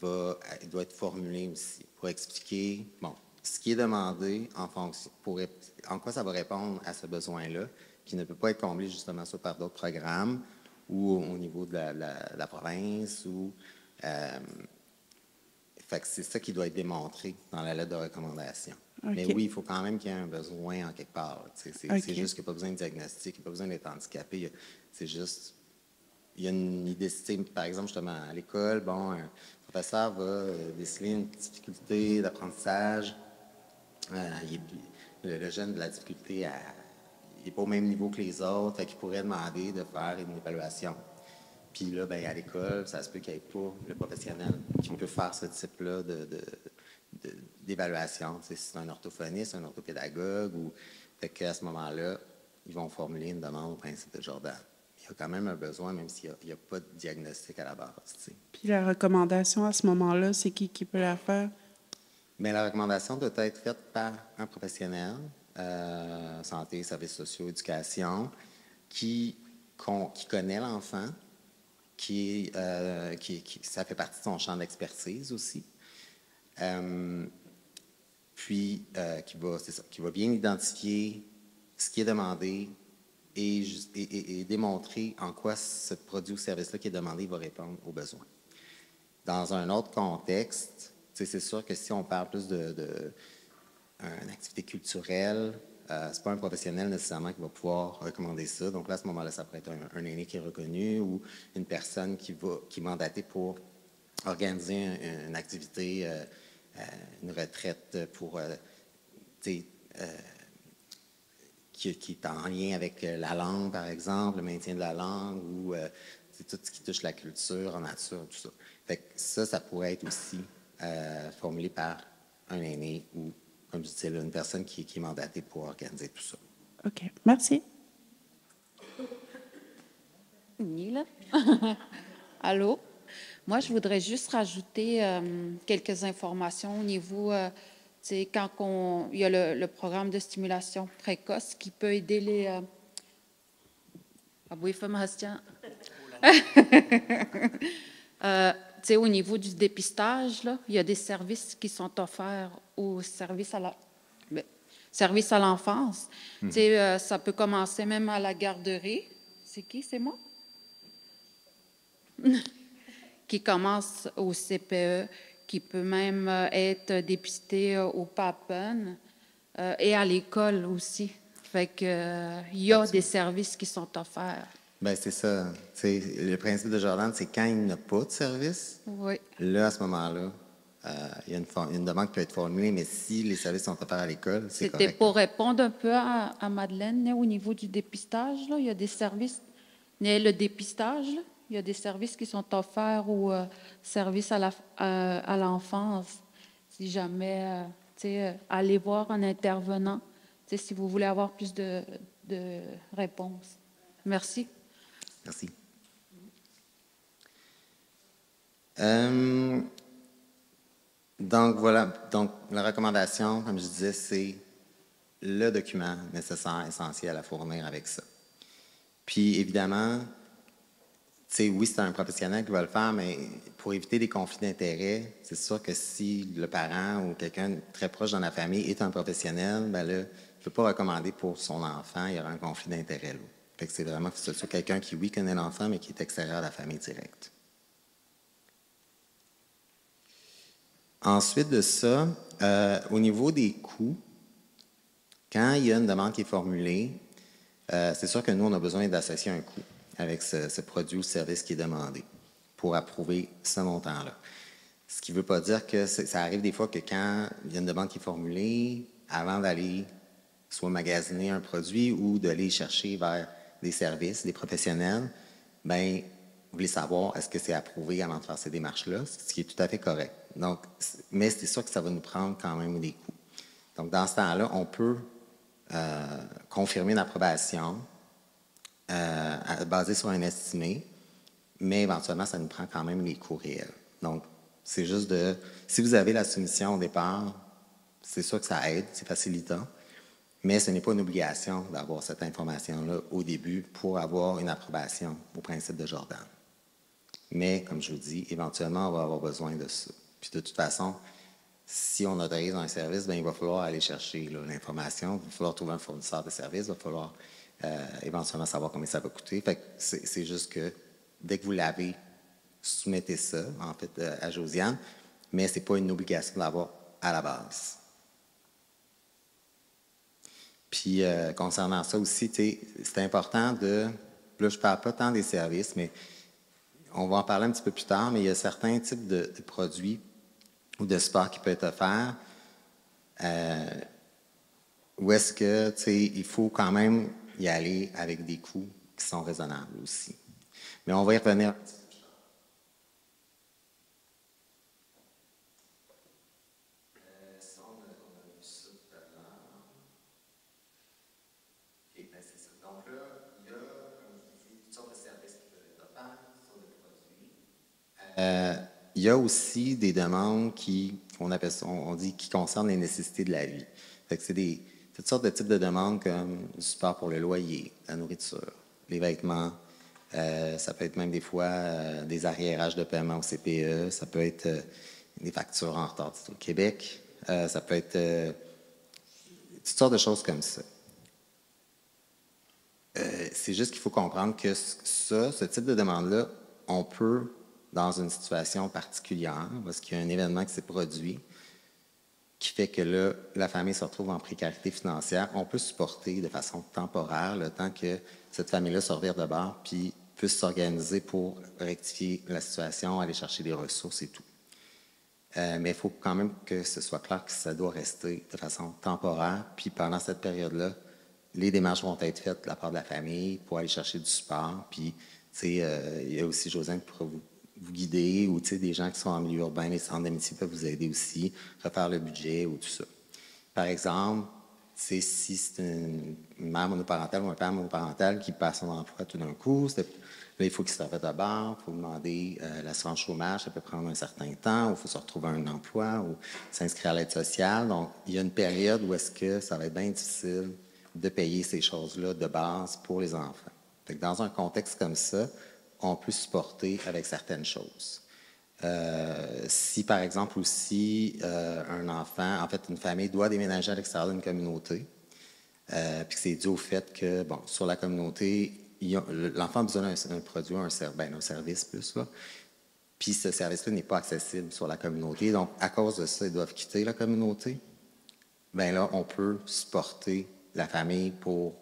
va, doit être formulée aussi pour expliquer bon ce qui est demandé en fonction pour en quoi ça va répondre à ce besoin-là, qui ne peut pas être comblé justement soit par d'autres programmes ou au, au niveau de la, la- la province ou euh, c'est ça qui doit être démontré dans la lettre de recommandation. Mais oui, il faut quand même qu'il y ait un besoin en quelque part. C'est juste qu'il n'y a pas besoin de diagnostic, il n'y a pas besoin d'être handicapé. C'est juste, il y a une idée, par exemple, justement, à l'école, bon, un professeur va euh, déceler une difficulté d'apprentissage. Euh, le, le jeune de la difficulté, il n'est pas au même niveau que les autres, fait qu'il pourrait demander de faire une évaluation. Puis là, ben, à l'école, ça se peut qu'il n'y ait pas le professionnel qui peut faire ce type-là d'évaluation. Si c'est un orthophoniste, un orthopédagogue, ou qu'à ce moment-là, ils vont formuler une demande au principe de Jordan. Il y a quand même un besoin, même s'il n'y a, pas de diagnostic à la base. Puis la recommandation à ce moment-là, c'est qui qui peut la faire? Mais la recommandation doit être faite par un professionnel, euh, santé, services sociaux, éducation, qui, con- qui connaît l'enfant, qui, euh, qui, qui- ça fait partie de son champ d'expertise aussi. Euh, puis, qui, va, ça, qui va bien identifier ce qui est demandé et, démontrer en quoi ce produit ou service-là qui est demandé va répondre aux besoins. Dans un autre contexte, c'est sûr que si on parle plus de, de une activité culturelle, euh, c'est pas un professionnel nécessairement qui va pouvoir recommander ça. Donc là, à ce moment-là, ça pourrait être un, un aîné qui est reconnu ou une personne qui va qui est mandatée pour organiser un- une activité, euh, euh, une retraite pour euh, tu sais, euh, qui, qui est en lien avec euh, la langue, par exemple, le maintien de la langue ou euh, c'est tout ce qui touche la culture en nature, tout ça. Fait que ça, ça pourrait être aussi euh, formulé par un aîné ou, comme je disais, une personne qui, qui est mandatée pour organiser tout ça. OK. Merci. Ni, là. Allô? Moi, je voudrais juste rajouter euh, quelques informations au niveau, euh, sais, quand on- il y a le, le programme de stimulation précoce qui peut aider les... euh, Ah oui, femme Rastien. Euh, au niveau du dépistage, là, il y a des services qui sont offerts au service à la, ben, service à l'enfance. Sais, euh, ça peut commencer même à la garderie. C'est qui? C'est moi? qui commence au CPE, qui peut même euh, être dépisté euh, au PAPEN euh, et à l'école aussi. Fait que, il y a des services qui sont offerts. Ben c'est ça. Le principe de Jordan, c'est quand il n'a pas de service, Oui. là, à ce moment-là, euh, il y a une, demande qui peut être formulée, mais si les services sont offerts à l'école, c'est C'était pour répondre un peu à, à Madeleine au niveau du dépistage. Là, il y a des services. mais Le dépistage, là, il y a des services qui sont offerts aux euh, services à la- à- à l'enfance. si jamais, euh, euh, allez voir un intervenant, si vous voulez avoir plus de, de réponses. Merci. Merci. Euh, donc, voilà. Donc, la recommandation, comme je disais, c'est le document nécessaire, essentiel à fournir avec ça. Puis évidemment, oui, c'est un professionnel qui va le faire, mais pour éviter des conflits d'intérêts, c'est sûr que si le parent ou quelqu'un très proche dans la famille est un professionnel, ben là, il ne peut pas recommander pour son enfant, il y aura un conflit d'intérêts. Fait que c'est vraiment soit quelqu'un qui, oui, connaît l'enfant, mais qui est extérieur à la famille directe. Ensuite de ça, euh, au niveau des coûts, quand il y a une demande qui est formulée, euh, c'est sûr que nous, on a besoin d'associer un coût avec ce, produit ou service qui est demandé pour approuver ce montant-là. Ce qui ne veut pas dire que ça arrive des fois que quand il y a une demande qui est formulée, avant d'aller soit magasiner un produit ou d'aller chercher vers des services, des professionnels, ben vous voulez savoir est-ce que c'est approuvé avant de faire ces démarches-là, ce qui est tout à fait correct. Donc, mais c'est sûr que ça va nous prendre quand même des coûts. Donc, dans ce temps-là, on peut euh, confirmer une approbation euh, basée sur un estimé, mais éventuellement, ça nous prend quand même les coûts réels. Donc, c'est juste de. Si vous avez la soumission au départ, c'est sûr que ça aide, c'est facilitant, mais ce n'est pas une obligation d'avoir cette information-là au début pour avoir une approbation au principe de Jordan. Mais, comme je vous dis, éventuellement, on va avoir besoin de ça. Puis de toute façon, si on autorise un service, bien, il va falloir aller chercher l'information, il va falloir trouver un fournisseur de service, il va falloir euh, éventuellement savoir combien ça va coûter. Fait c'est juste que dès que vous l'avez, soumettez ça, en fait, euh, à Josiane, mais ce n'est pas une obligation de l'avoir à la base. Puis, euh, concernant ça aussi, c'est important de. Là, je ne parle pas tant des services, mais on va en parler un petit peu plus tard, mais il y a certains types de, produits ou de sport qui peut être offert, euh, où est-ce que, tu il faut quand même y aller avec des coûts qui sont raisonnables aussi. Mais on va y revenir Euh, il y a aussi des demandes qui, on, appelle on dit, qui concernent les nécessités de la vie. c'est des, toutes sortes de types de demandes comme du support pour le loyer, la nourriture, les vêtements. Euh, ça peut être même des fois euh, des arriérages de paiement au CPE. Ça peut être des factures en retard au Québec. ça peut être toutes sortes de choses comme ça. c'est juste qu'il faut comprendre que ça, ce type de demande-là, on peut dans une situation particulière, parce qu'il y a un événement qui s'est produit, qui fait que là, la famille se retrouve en précarité financière, on peut supporter de façon temporaire le temps que cette famille-là se revire de bord, puis puisse s'organiser pour rectifier la situation, aller chercher des ressources et tout. Euh, mais il faut quand même que ce soit clair que ça doit rester de façon temporaire. Puis pendant cette période-là, les démarches vont être faites de la part de la famille pour aller chercher du support. Puis, tu sais, euh, il y a aussi Josine qui pourra vous vous guider ou des gens qui sont en milieu urbain, les centres d'amitié peuvent vous aider aussi, refaire le budget ou tout ça. Par exemple, si c'est une mère monoparentale ou un père monoparental qui passe son emploi tout d'un coup, il faut qu'il se remette d'abord, il faut demander euh, l'assurance chômage, ça peut prendre un certain temps, il faut se retrouver un emploi, ou s'inscrire à l'aide sociale. Donc, il y a une période où est-ce que ça va être bien difficile de payer ces choses-là de base pour les enfants. dans un contexte comme ça, on peut supporter avec certaines choses. Euh, si, par exemple, aussi euh, un enfant, en fait, une famille doit déménager à l'extérieur d'une communauté, euh, puis c'est dû au fait que, bon, sur la communauté, l'enfant a besoin d'un produit, un, ben, un service plus, puis ce service-là n'est pas accessible sur la communauté. Donc, à cause de ça, ils doivent quitter la communauté. Bien là, on peut supporter la famille pour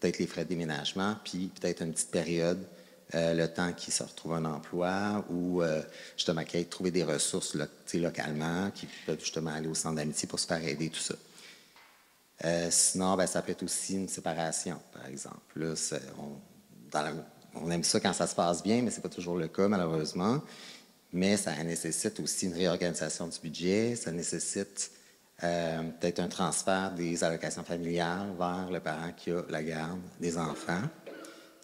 peut-être les frais de déménagement, puis peut-être une petite période euh, le temps qu'ils se retrouvent un emploi ou euh, justement qu'ils aient trouvé des ressources localement, qui peuvent justement aller au centre d'amitié pour se faire aider, tout ça. Euh, sinon, ben, ça peut être aussi une séparation, par exemple. on, aime ça quand ça se passe bien, mais ce n'est pas toujours le cas, malheureusement. Mais ça nécessite aussi une réorganisation du budget, ça nécessite peut-être un transfert des allocations familiales vers le parent qui a la garde des enfants.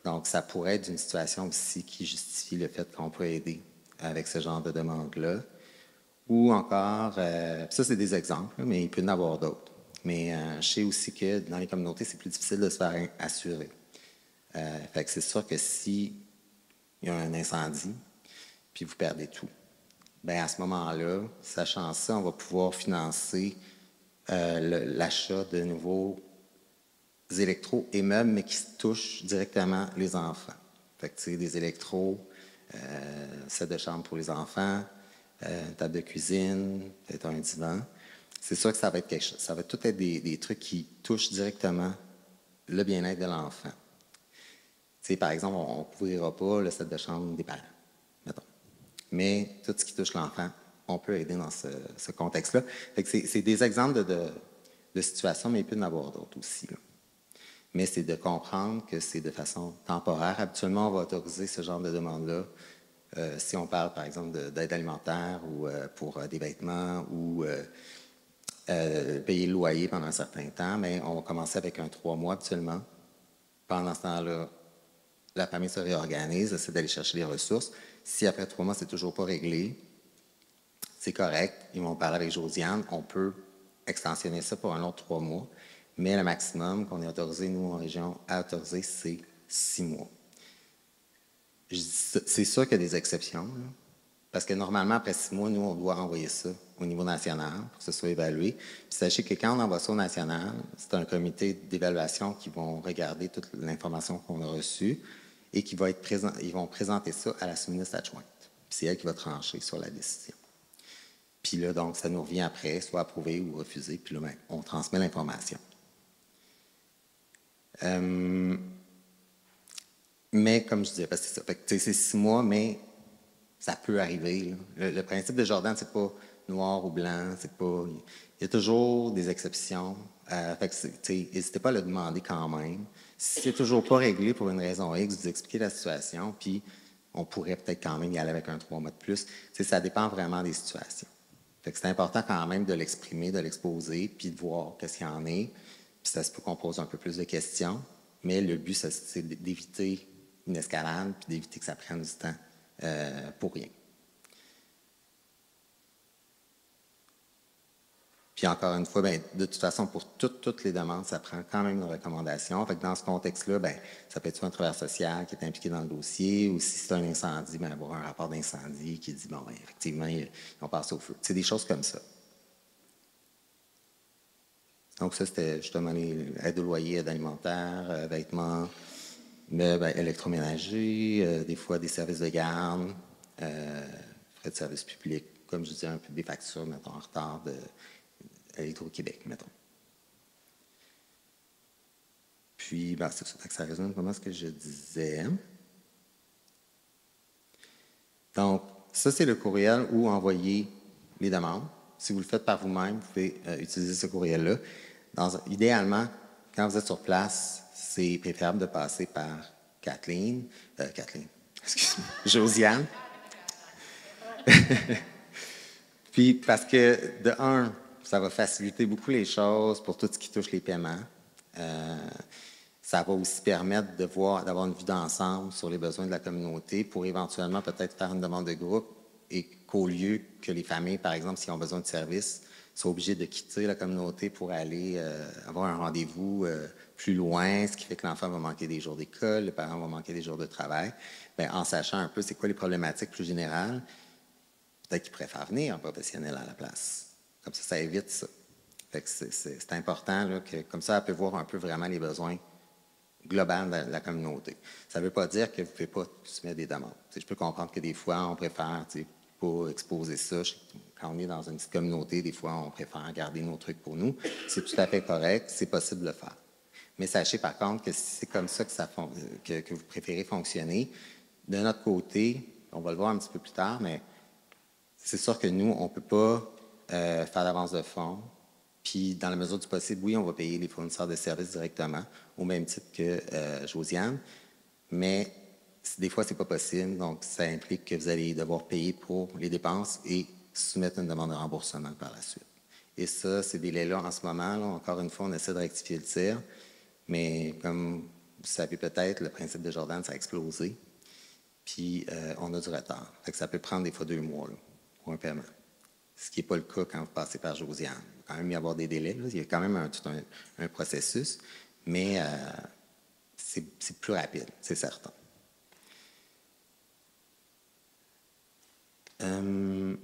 Donc, ça pourrait être une situation aussi qui justifie le fait qu'on peut aider avec ce genre de demande-là. Ou encore, euh, ça c'est des exemples, mais il peut y en avoir d'autres. Mais euh, je sais aussi que dans les communautés, c'est plus difficile de se faire assurer. Euh, fait que c'est sûr que si il y a un incendie, puis vous perdez tout, ben à ce moment-là, sachant ça, on va pouvoir financer l'achat de nouveaux électros et meubles, mais qui touchent directement les enfants. Fait que, des électros, euh, set de chambre pour les enfants, euh, table de cuisine, peut-être un divan. C'est sûr que ça va être quelque chose. Ça va tout être des, trucs qui touchent directement le bien-être de l'enfant. par exemple, on ne couvrira pas le set de chambre des parents, mettons. Mais tout ce qui touche l'enfant, on peut aider dans ce, contexte-là. C'est des exemples de, situations, mais il peut y en avoir d'autres aussi. Mais c'est de comprendre que c'est de façon temporaire. Habituellement, on va autoriser ce genre de demande-là euh, si on parle, par exemple, d'aide alimentaire ou euh, pour euh, des vêtements ou payer le loyer pendant un certain temps, mais on va commencer avec un trois mois habituellement. Pendant ce temps-là, la famille se réorganise, essaie d'aller chercher les ressources. Si après trois mois, c'est toujours pas réglé, c'est correct. Ils vont parler avec Josiane. On peut extensionner ça pour un autre trois mois. Mais le maximum qu'on est autorisé, nous, en région, à autoriser, c'est six mois. C'est sûr qu'il y a des exceptions, parce que normalement, après six mois, nous, on doit envoyer ça au niveau national pour que ce soit évalué. Puis sachez que quand on envoie ça au national, c'est un comité d'évaluation qui vont regarder toute l'information qu'on a reçue et qui va être présent, ils vont présenter ça à la sous-ministre adjointe. C'est elle qui va trancher sur la décision. Puis là, donc, ça nous revient après, soit approuvé ou refusé, puis là, ben, on transmet l'information. Euh, mais comme je disais, parce que c'est six mois, mais ça peut arriver. Le, principe de Jordan, c'est pas noir ou blanc, c'est pas. Il y a toujours des exceptions. Euh, n'hésitez pas à le demander quand même. Si c'est toujours pas réglé pour une raison X, vous expliquez la situation, puis on pourrait peut-être quand même y aller avec un trois mois de plus. ça dépend vraiment des situations. c'est important quand même de l'exprimer, de l'exposer, puis de voir qu'est-ce qu'il y en est. Puis ça se peut qu'on pose un peu plus de questions, mais le but, c'est d'éviter une escalade, puis d'éviter que ça prenne du temps euh, pour rien. Puis encore une fois, ben, de toute façon, pour toutes, les demandes, ça prend quand même une recommandation. Dans ce contexte-là, ben, ça peut être soit un travailleur social qui est impliqué dans le dossier, ou si c'est un incendie, ben, avoir un rapport d'incendie qui dit, bon, ben, effectivement, ils ont passé au feu. C'est des choses comme ça. Donc ça, c'était justement les aides au loyer, aide alimentaire, euh, vêtements, ben, électroménager, euh, des fois des services de garde, euh, frais de service public, comme je disais, un peu des factures, mettons, en retard de québec mettons. Puis, ben, c'est ça, ça résume vraiment ce que je disais. Donc, ça, c'est le courriel où envoyer les demandes. Si vous le faites par vous-même, vous pouvez utiliser ce courriel-là. Idéalement, quand vous êtes sur place, c'est préférable de passer par Kathleen, euh, Kathleen, excuse-moi, Josiane. Puis parce que, de un, ça va faciliter beaucoup les choses pour tout ce qui touche les paiements. Euh, ça va aussi permettre de voir, d'avoir une vue d'ensemble sur les besoins de la communauté pour éventuellement peut-être faire une demande de groupe et qu'au lieu que les familles, par exemple, s'ils ont besoin de services, soient obligés de quitter la communauté pour aller euh, avoir un rendez-vous euh, plus loin, ce qui fait que l'enfant va manquer des jours d'école, le parent va manquer des jours de travail. Bien, en sachant un peu c'est quoi les problématiques plus générales, peut-être qu'il préfère venir un professionnel à la place. Comme ça, ça évite ça. c'est important que, comme ça, elle peut voir un peu vraiment les besoins globaux de la communauté. Ça ne veut pas dire que vous ne pouvez pas soumettre des demandes. je peux comprendre que des fois, on préfère pas exposer ça. Quand on est dans une petite communauté, des fois, on préfère garder nos trucs pour nous. C'est tout à fait correct, c'est possible de le faire. Mais sachez par contre que si c'est comme ça que, vous préférez fonctionner, de notre côté, on va le voir un petit peu plus tard, mais c'est sûr que nous, on ne peut pas euh, faire d'avance de fonds. Puis, dans la mesure du possible, oui, on va payer les fournisseurs de services directement, au même titre que euh, Josiane. Mais des fois, ce n'est pas possible. Donc, ça implique que vous allez devoir payer pour les dépenses et soumettre une demande de remboursement par la suite. Et ça, ces délais-là, en ce moment, là, encore une fois, on essaie de rectifier le tir. Mais comme vous savez peut-être, le principe de Jordan, ça a explosé. Puis euh, on a du retard. ça peut prendre des fois deux mois pour un paiement. Ce qui n'est pas le cas quand vous passez par Josiane. Il va quand même y avoir des délais. Il y a quand même tout un, processus. Mais euh, c'est plus rapide, c'est certain. Euh,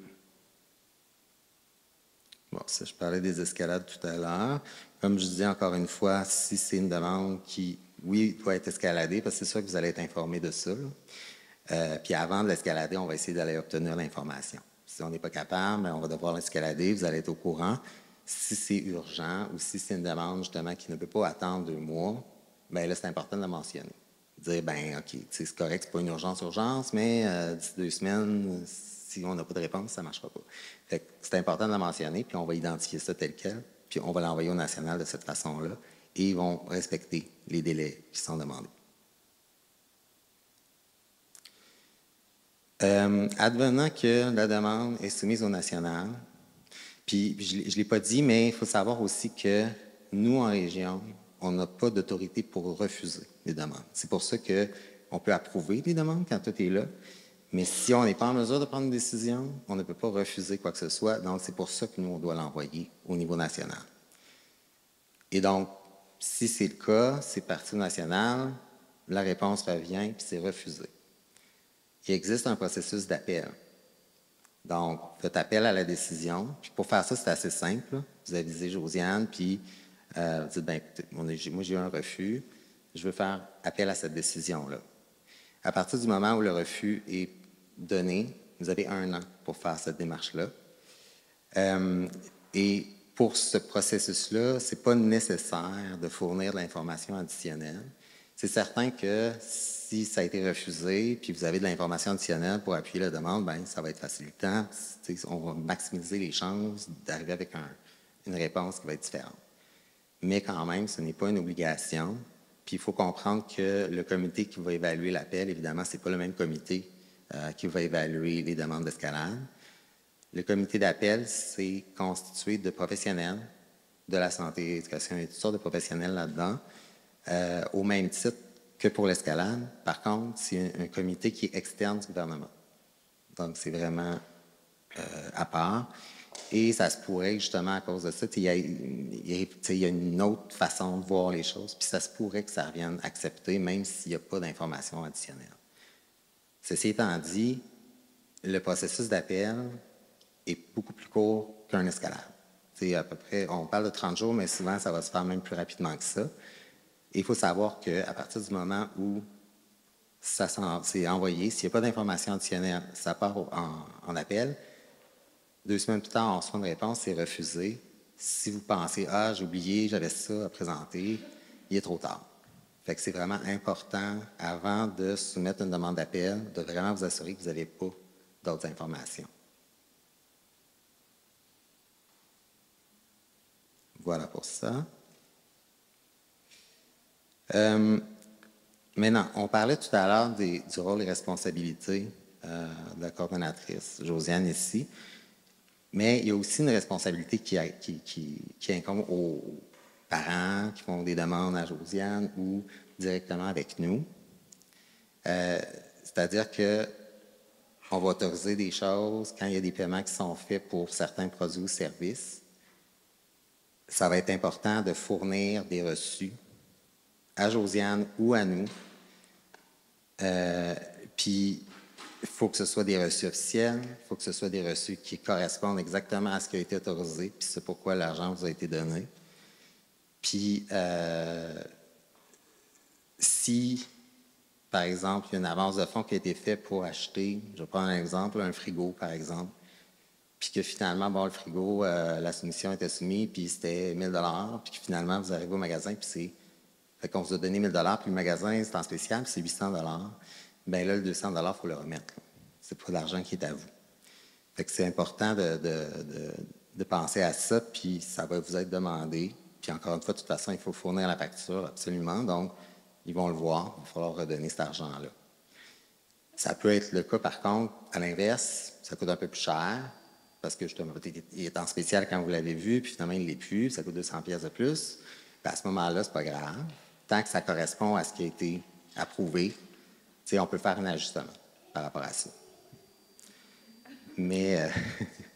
bon, je parlais des escalades tout à l'heure. Comme je disais encore une fois, si c'est une demande qui, oui, doit être escaladée, parce que c'est sûr que vous allez être informé de ça. Euh, puis avant de l'escalader, on va essayer d'aller obtenir l'information. Si on n'est pas capable, ben, on va devoir l'escalader, vous allez être au courant. Si c'est urgent ou si c'est une demande justement qui ne peut pas attendre deux mois, bien là, c'est important de la mentionner. Dire, ben OK, c'est correct, c'est pas une urgence-urgence, mais euh, d'ici deux semaines, si on n'a pas de réponse, ça ne marchera pas. C'est important de la mentionner, puis on va identifier ça tel quel, puis on va l'envoyer au national de cette façon-là, et ils vont respecter les délais qui sont demandés. Euh, advenant que la demande est soumise au national, puis je ne l'ai pas dit, mais il faut savoir aussi que nous, en région, on n'a pas d'autorité pour refuser les demandes. C'est pour ça qu'on peut approuver les demandes quand tout est là, mais si on n'est pas en mesure de prendre une décision, on ne peut pas refuser quoi que ce soit. Donc, c'est pour ça que nous, on doit l'envoyer au niveau national. Et donc, si c'est le cas, c'est parti national, la réponse revient, puis c'est refusé. Il existe un processus d'appel. Donc, faites appel à la décision. Puis pour faire ça, c'est assez simple. Vous avisez Josiane, puis euh, vous dites, ben, moi j'ai eu un refus, je veux faire appel à cette décision-là. À partir du moment où le refus est donné. Vous avez un an pour faire cette démarche-là. Euh, et pour ce processus-là, ce n'est pas nécessaire de fournir de l'information additionnelle. C'est certain que si ça a été refusé, puis vous avez de l'information additionnelle pour appuyer la demande, ben ça va être facilitant. On va maximiser les chances d'arriver avec une réponse qui va être différente. Mais quand même, ce n'est pas une obligation. Puis il faut comprendre que le comité qui va évaluer l'appel, évidemment, ce n'est pas le même comité euh, qui va évaluer les demandes d'escalade. Le comité d'appel, c'est constitué de professionnels de la santé et y a toutes sortes de professionnels là-dedans, euh, au même titre que pour l'escalade. Par contre, c'est un, comité qui est externe du gouvernement. Donc, c'est vraiment euh, à part. Et ça se pourrait, justement, à cause de ça, il y, a, il y, a, une autre façon de voir les choses, puis ça se pourrait que ça revienne accepter, même s'il n'y a pas d'informations additionnelles. Ceci étant dit, le processus d'appel est beaucoup plus court qu'un escalade. C'est à peu près, on parle de 30 jours, mais souvent, ça va se faire même plus rapidement que ça. Il faut savoir qu'à partir du moment où ça s'est envoyé, s'il n'y a pas d'information additionnelle, ça part en, en, appel. Deux semaines plus tard, on reçoit une réponse, c'est refusé. Si vous pensez, ah, j'ai oublié, j'avais ça à présenter, il est trop tard. Fait que c'est vraiment important, avant de soumettre une demande d'appel, de vraiment vous assurer que vous n'avez pas d'autres informations. Voilà pour ça. Euh, maintenant, on parlait tout à l'heure du rôle et responsabilités euh, de la coordonnatrice, Josiane, ici. Mais il y a aussi une responsabilité qui incombe aux, parents qui font des demandes à Josiane ou directement avec nous. Euh, c'est-à-dire que on va autoriser des choses quand il y a des paiements qui sont faits pour certains produits ou services. Ça va être important de fournir des reçus à Josiane ou à nous. Euh, puis, il faut que ce soit des reçus officiels, il faut que ce soit des reçus qui correspondent exactement à ce qui a été autorisé, puis c'est pourquoi l'argent vous a été donné. Puis, euh, si, par exemple, il y a une avance de fonds qui a été faite pour acheter, je prends un exemple, un frigo, par exemple, puis que finalement, bon, le frigo, euh, la soumission était soumise, puis c'était 1000 puis que finalement, vous arrivez au magasin, puis c'est... Fait qu'on vous a donné 1000 puis le magasin, c'est en spécial, puis c'est 800 Bien là, le 200 il faut le remettre. C'est pas l'argent qui est à vous. Fait que c'est important de, de, de penser à ça, puis ça va vous être demandé. Puis encore une fois, de toute façon, il faut fournir la facture, absolument. Donc, ils vont le voir, il va falloir redonner cet argent-là. Ça peut être le cas, par contre, à l'inverse, ça coûte un peu plus cher, parce que justement, il est en spécial quand vous l'avez vu, puis finalement, il ne l'est plus, ça coûte 200 pièces de plus. à ce moment-là, c'est pas grave. Tant que ça correspond à ce qui a été approuvé, on peut faire un ajustement par rapport à ça. Mais euh,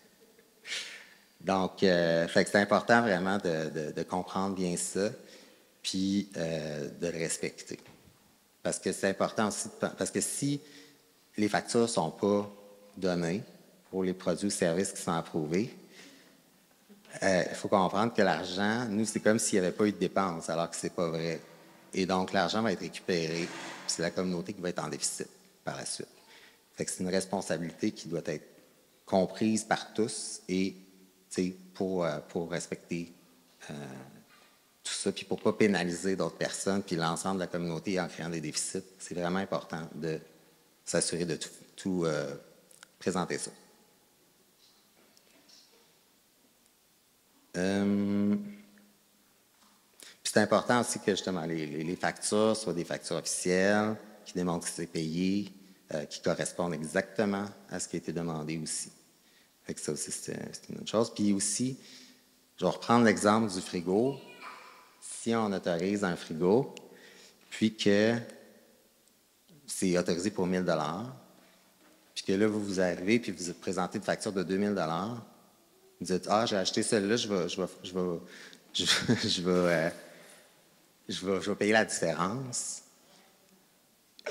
Donc, euh, c'est important vraiment de, comprendre bien ça. puis de le respecter. Parce que c'est important aussi, parce que si les factures ne sont pas données pour les produits ou services qui sont approuvés, il faut comprendre que l'argent, nous, c'est comme s'il n'y avait pas eu de dépenses, alors que ce n'est pas vrai. Et donc, l'argent va être récupéré, c'est la communauté qui va être en déficit par la suite. c'est une responsabilité qui doit être comprise par tous et pour, euh, pour respecter euh, tout ça, puis pour ne pas pénaliser d'autres personnes, puis l'ensemble de la communauté en créant des déficits. C'est vraiment important de s'assurer de tout, euh, présenter ça. c'est important aussi que justement les, factures soient des factures officielles, qui démontrent que c'est payé, euh, qui correspondent exactement à ce qui a été demandé aussi. Fait ça aussi, c'est une autre chose. Puis aussi, je vais reprendre l'exemple du frigo. Si on autorise un frigo, puis que c'est autorisé pour 1000 puis que là, vous vous arrivez, puis vous présentez une facture de 2000 vous dites, ah, j'ai acheté celle-là, je vais, je vais, je vais, je, vais euh, je vais, payer la différence.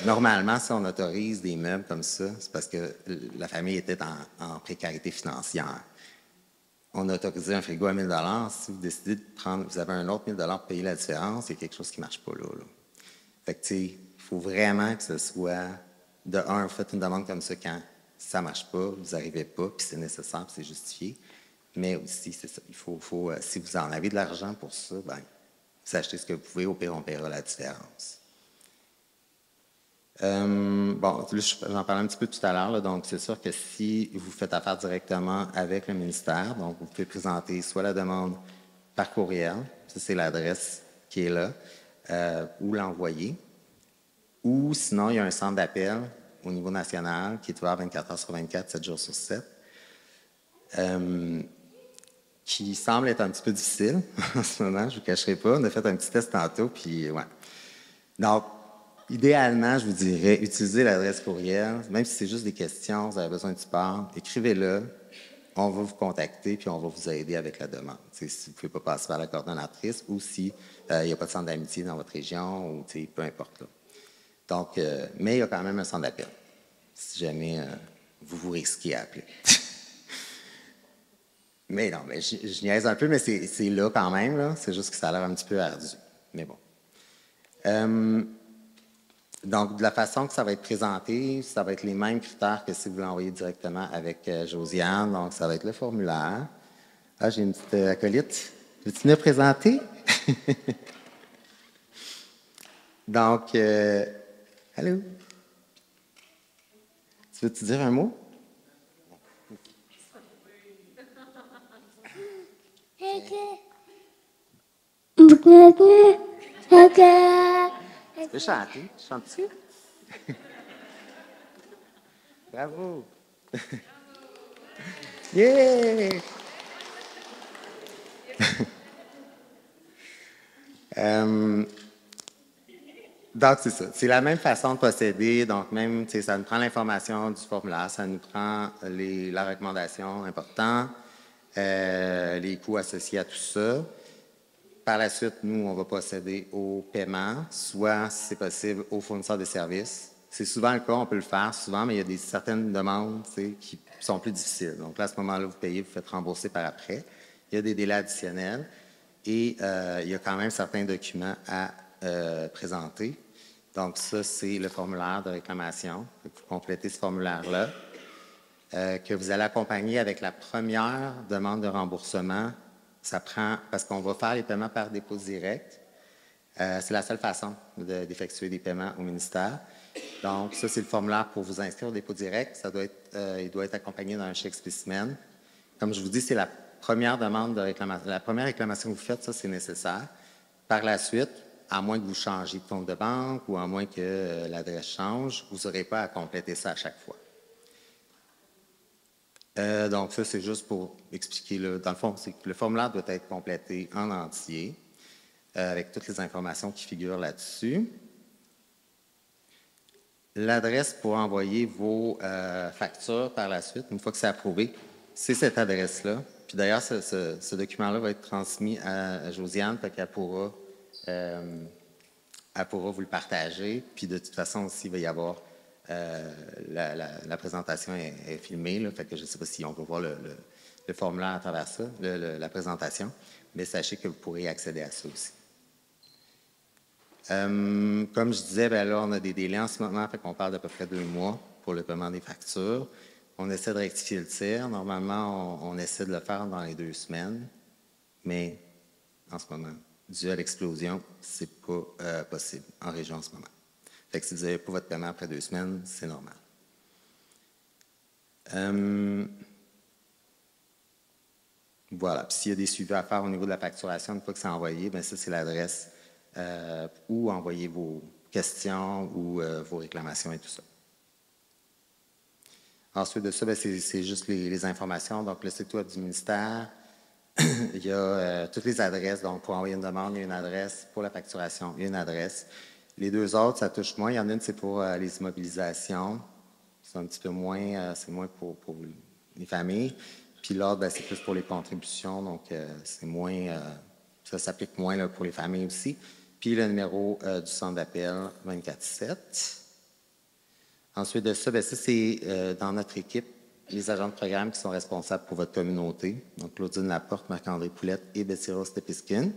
Normalement, si on autorise des meubles comme ça, c'est parce que la famille était en, précarité financière. On a autorisé un frigo à 1000 Si vous décidez de prendre, vous avez un autre 1000 pour payer la différence, il y a quelque chose qui ne marche pas là. Fait que, il faut vraiment que ce soit, de un, vous faites une demande comme ça quand ça ne marche pas, vous n'arrivez pas, puis c'est nécessaire, puis c'est justifié. Mais aussi, c'est ça, il faut, euh, si vous en avez de l'argent pour ça, ben, vous achetez ce que vous pouvez, au pire, on paiera la différence. Euh, bon, j'en parlais un petit peu tout à l'heure, donc c'est sûr que si vous faites affaire directement avec le ministère, donc vous pouvez présenter soit la demande par courriel, ça c'est l'adresse qui est là, euh, ou l'envoyer, ou sinon il y a un centre d'appel au niveau national qui est ouvert 24 heures sur 24, 7 jours sur 7 qui semble être un petit peu difficile en ce moment, je ne vous cacherai pas. On a fait un petit test tantôt, puis ouais. Donc, idéalement, je vous dirais, utilisez l'adresse courriel, même si c'est juste des questions, vous avez besoin de support, écrivez-le, on va vous contacter, puis on va vous aider avec la demande. si vous ne pouvez pas passer par la coordonnatrice ou si euh, n'y a pas de centre d'amitié dans votre région, ou peu importe. Donc, euh, mais il y a quand même un centre d'appel, si jamais euh, vous vous risquez à appeler. Mais non, mais je, niaise un peu, mais c'est là quand même. C'est juste que ça a l'air un petit peu ardu. Mais bon. Euh, donc, de la façon que ça va être présenté, ça va être les mêmes critères que si vous l'envoyez directement avec euh, Josiane. Donc, ça va être le formulaire. Ah, j'ai une petite euh, acolyte. Veux-tu venir présenter? donc, allô? Tu veux-tu dire un mot? Tu peux chanter? Chantes-tu? Bravo! yeah! um, donc, c'est ça. C'est la même façon de procéder. Donc, même, ça nous prend l'information du formulaire, ça nous prend les, la recommandation importante. Euh, les coûts associés à tout ça. Par la suite, nous, on va procéder au paiement, soit, si c'est possible, au fournisseur de services. C'est souvent le cas, on peut le faire souvent, mais il y a des, certaines demandes qui sont plus difficiles. Donc là, à ce moment-là, vous payez, vous faites rembourser par après. Il y a des délais additionnels et euh, il y a quand même certains documents à euh, présenter. Donc ça, c'est le formulaire de réclamation. Vous complétez ce formulaire-là. Euh, que vous allez accompagner avec la première demande de remboursement. Ça prend, parce qu'on va faire les paiements par dépôt direct. Euh, c'est la seule façon d'effectuer des paiements au ministère. Donc, ça, c'est le formulaire pour vous inscrire au dépôt direct. Ça doit être, euh, il doit être accompagné d'un chèque spécimen. Comme je vous dis, c'est la première demande de réclamation. La première réclamation que vous faites, ça, c'est nécessaire. Par la suite, à moins que vous changiez de compte de banque ou à moins que l'adresse change, vous n'aurez pas à compléter ça à chaque fois. Euh, donc, ça, c'est juste pour expliquer. dans le fond, le formulaire doit être complété en entier euh, avec toutes les informations qui figurent là-dessus. L'adresse pour envoyer vos euh, factures par la suite, une fois que c'est approuvé, c'est cette adresse-là. Puis d'ailleurs, ce, document-là va être transmis à, Josiane, pour qu'elle pourra elle pourra vous le partager. Puis de toute façon aussi, il va y avoir euh, la, présentation est, filmée, fait que je ne sais pas si on peut voir le, formulaire à travers ça, la présentation, mais sachez que vous pourrez accéder à ça aussi. Euh, comme je disais, ben là, on a des délais en ce moment, fait qu'on parle d'à peu près deux mois pour le paiement des factures. On essaie de rectifier le tir. Normalement, on, on essaie de le faire dans les deux semaines, mais en ce moment, dû à l'explosion, c'est pas euh, possible en région en ce moment. Fait que si vous n'avez pas votre paiement après deux semaines, c'est normal. Euh, voilà. Puis s'il y a des suivis à faire au niveau de la facturation, une fois que c'est envoyé, bien ça, c'est l'adresse euh, où envoyer vos questions ou euh, vos réclamations et tout ça. Ensuite de ça, bien, c'est juste les, les informations. Donc, le site web du ministère, il y a toutes les adresses. Donc, pour envoyer une demande, il y a une adresse. Pour la facturation, il y a une adresse. Les deux autres, ça touche moins. Il y en a une, c'est pour euh, les immobilisations. C'est un petit peu moins, euh, c'est moins pour, les familles. Puis l'autre, ben, c'est plus pour les contributions. Donc, euh, c'est moins, ça s'applique moins pour les familles aussi. Puis le numéro du centre d'appel 247. Ensuite de ça, ben ça, c'est dans notre équipe, les agents de programme qui sont responsables pour votre communauté. Donc, Claudine Laporte, Marc-André Poulette et Betsy Rose Tepiskin,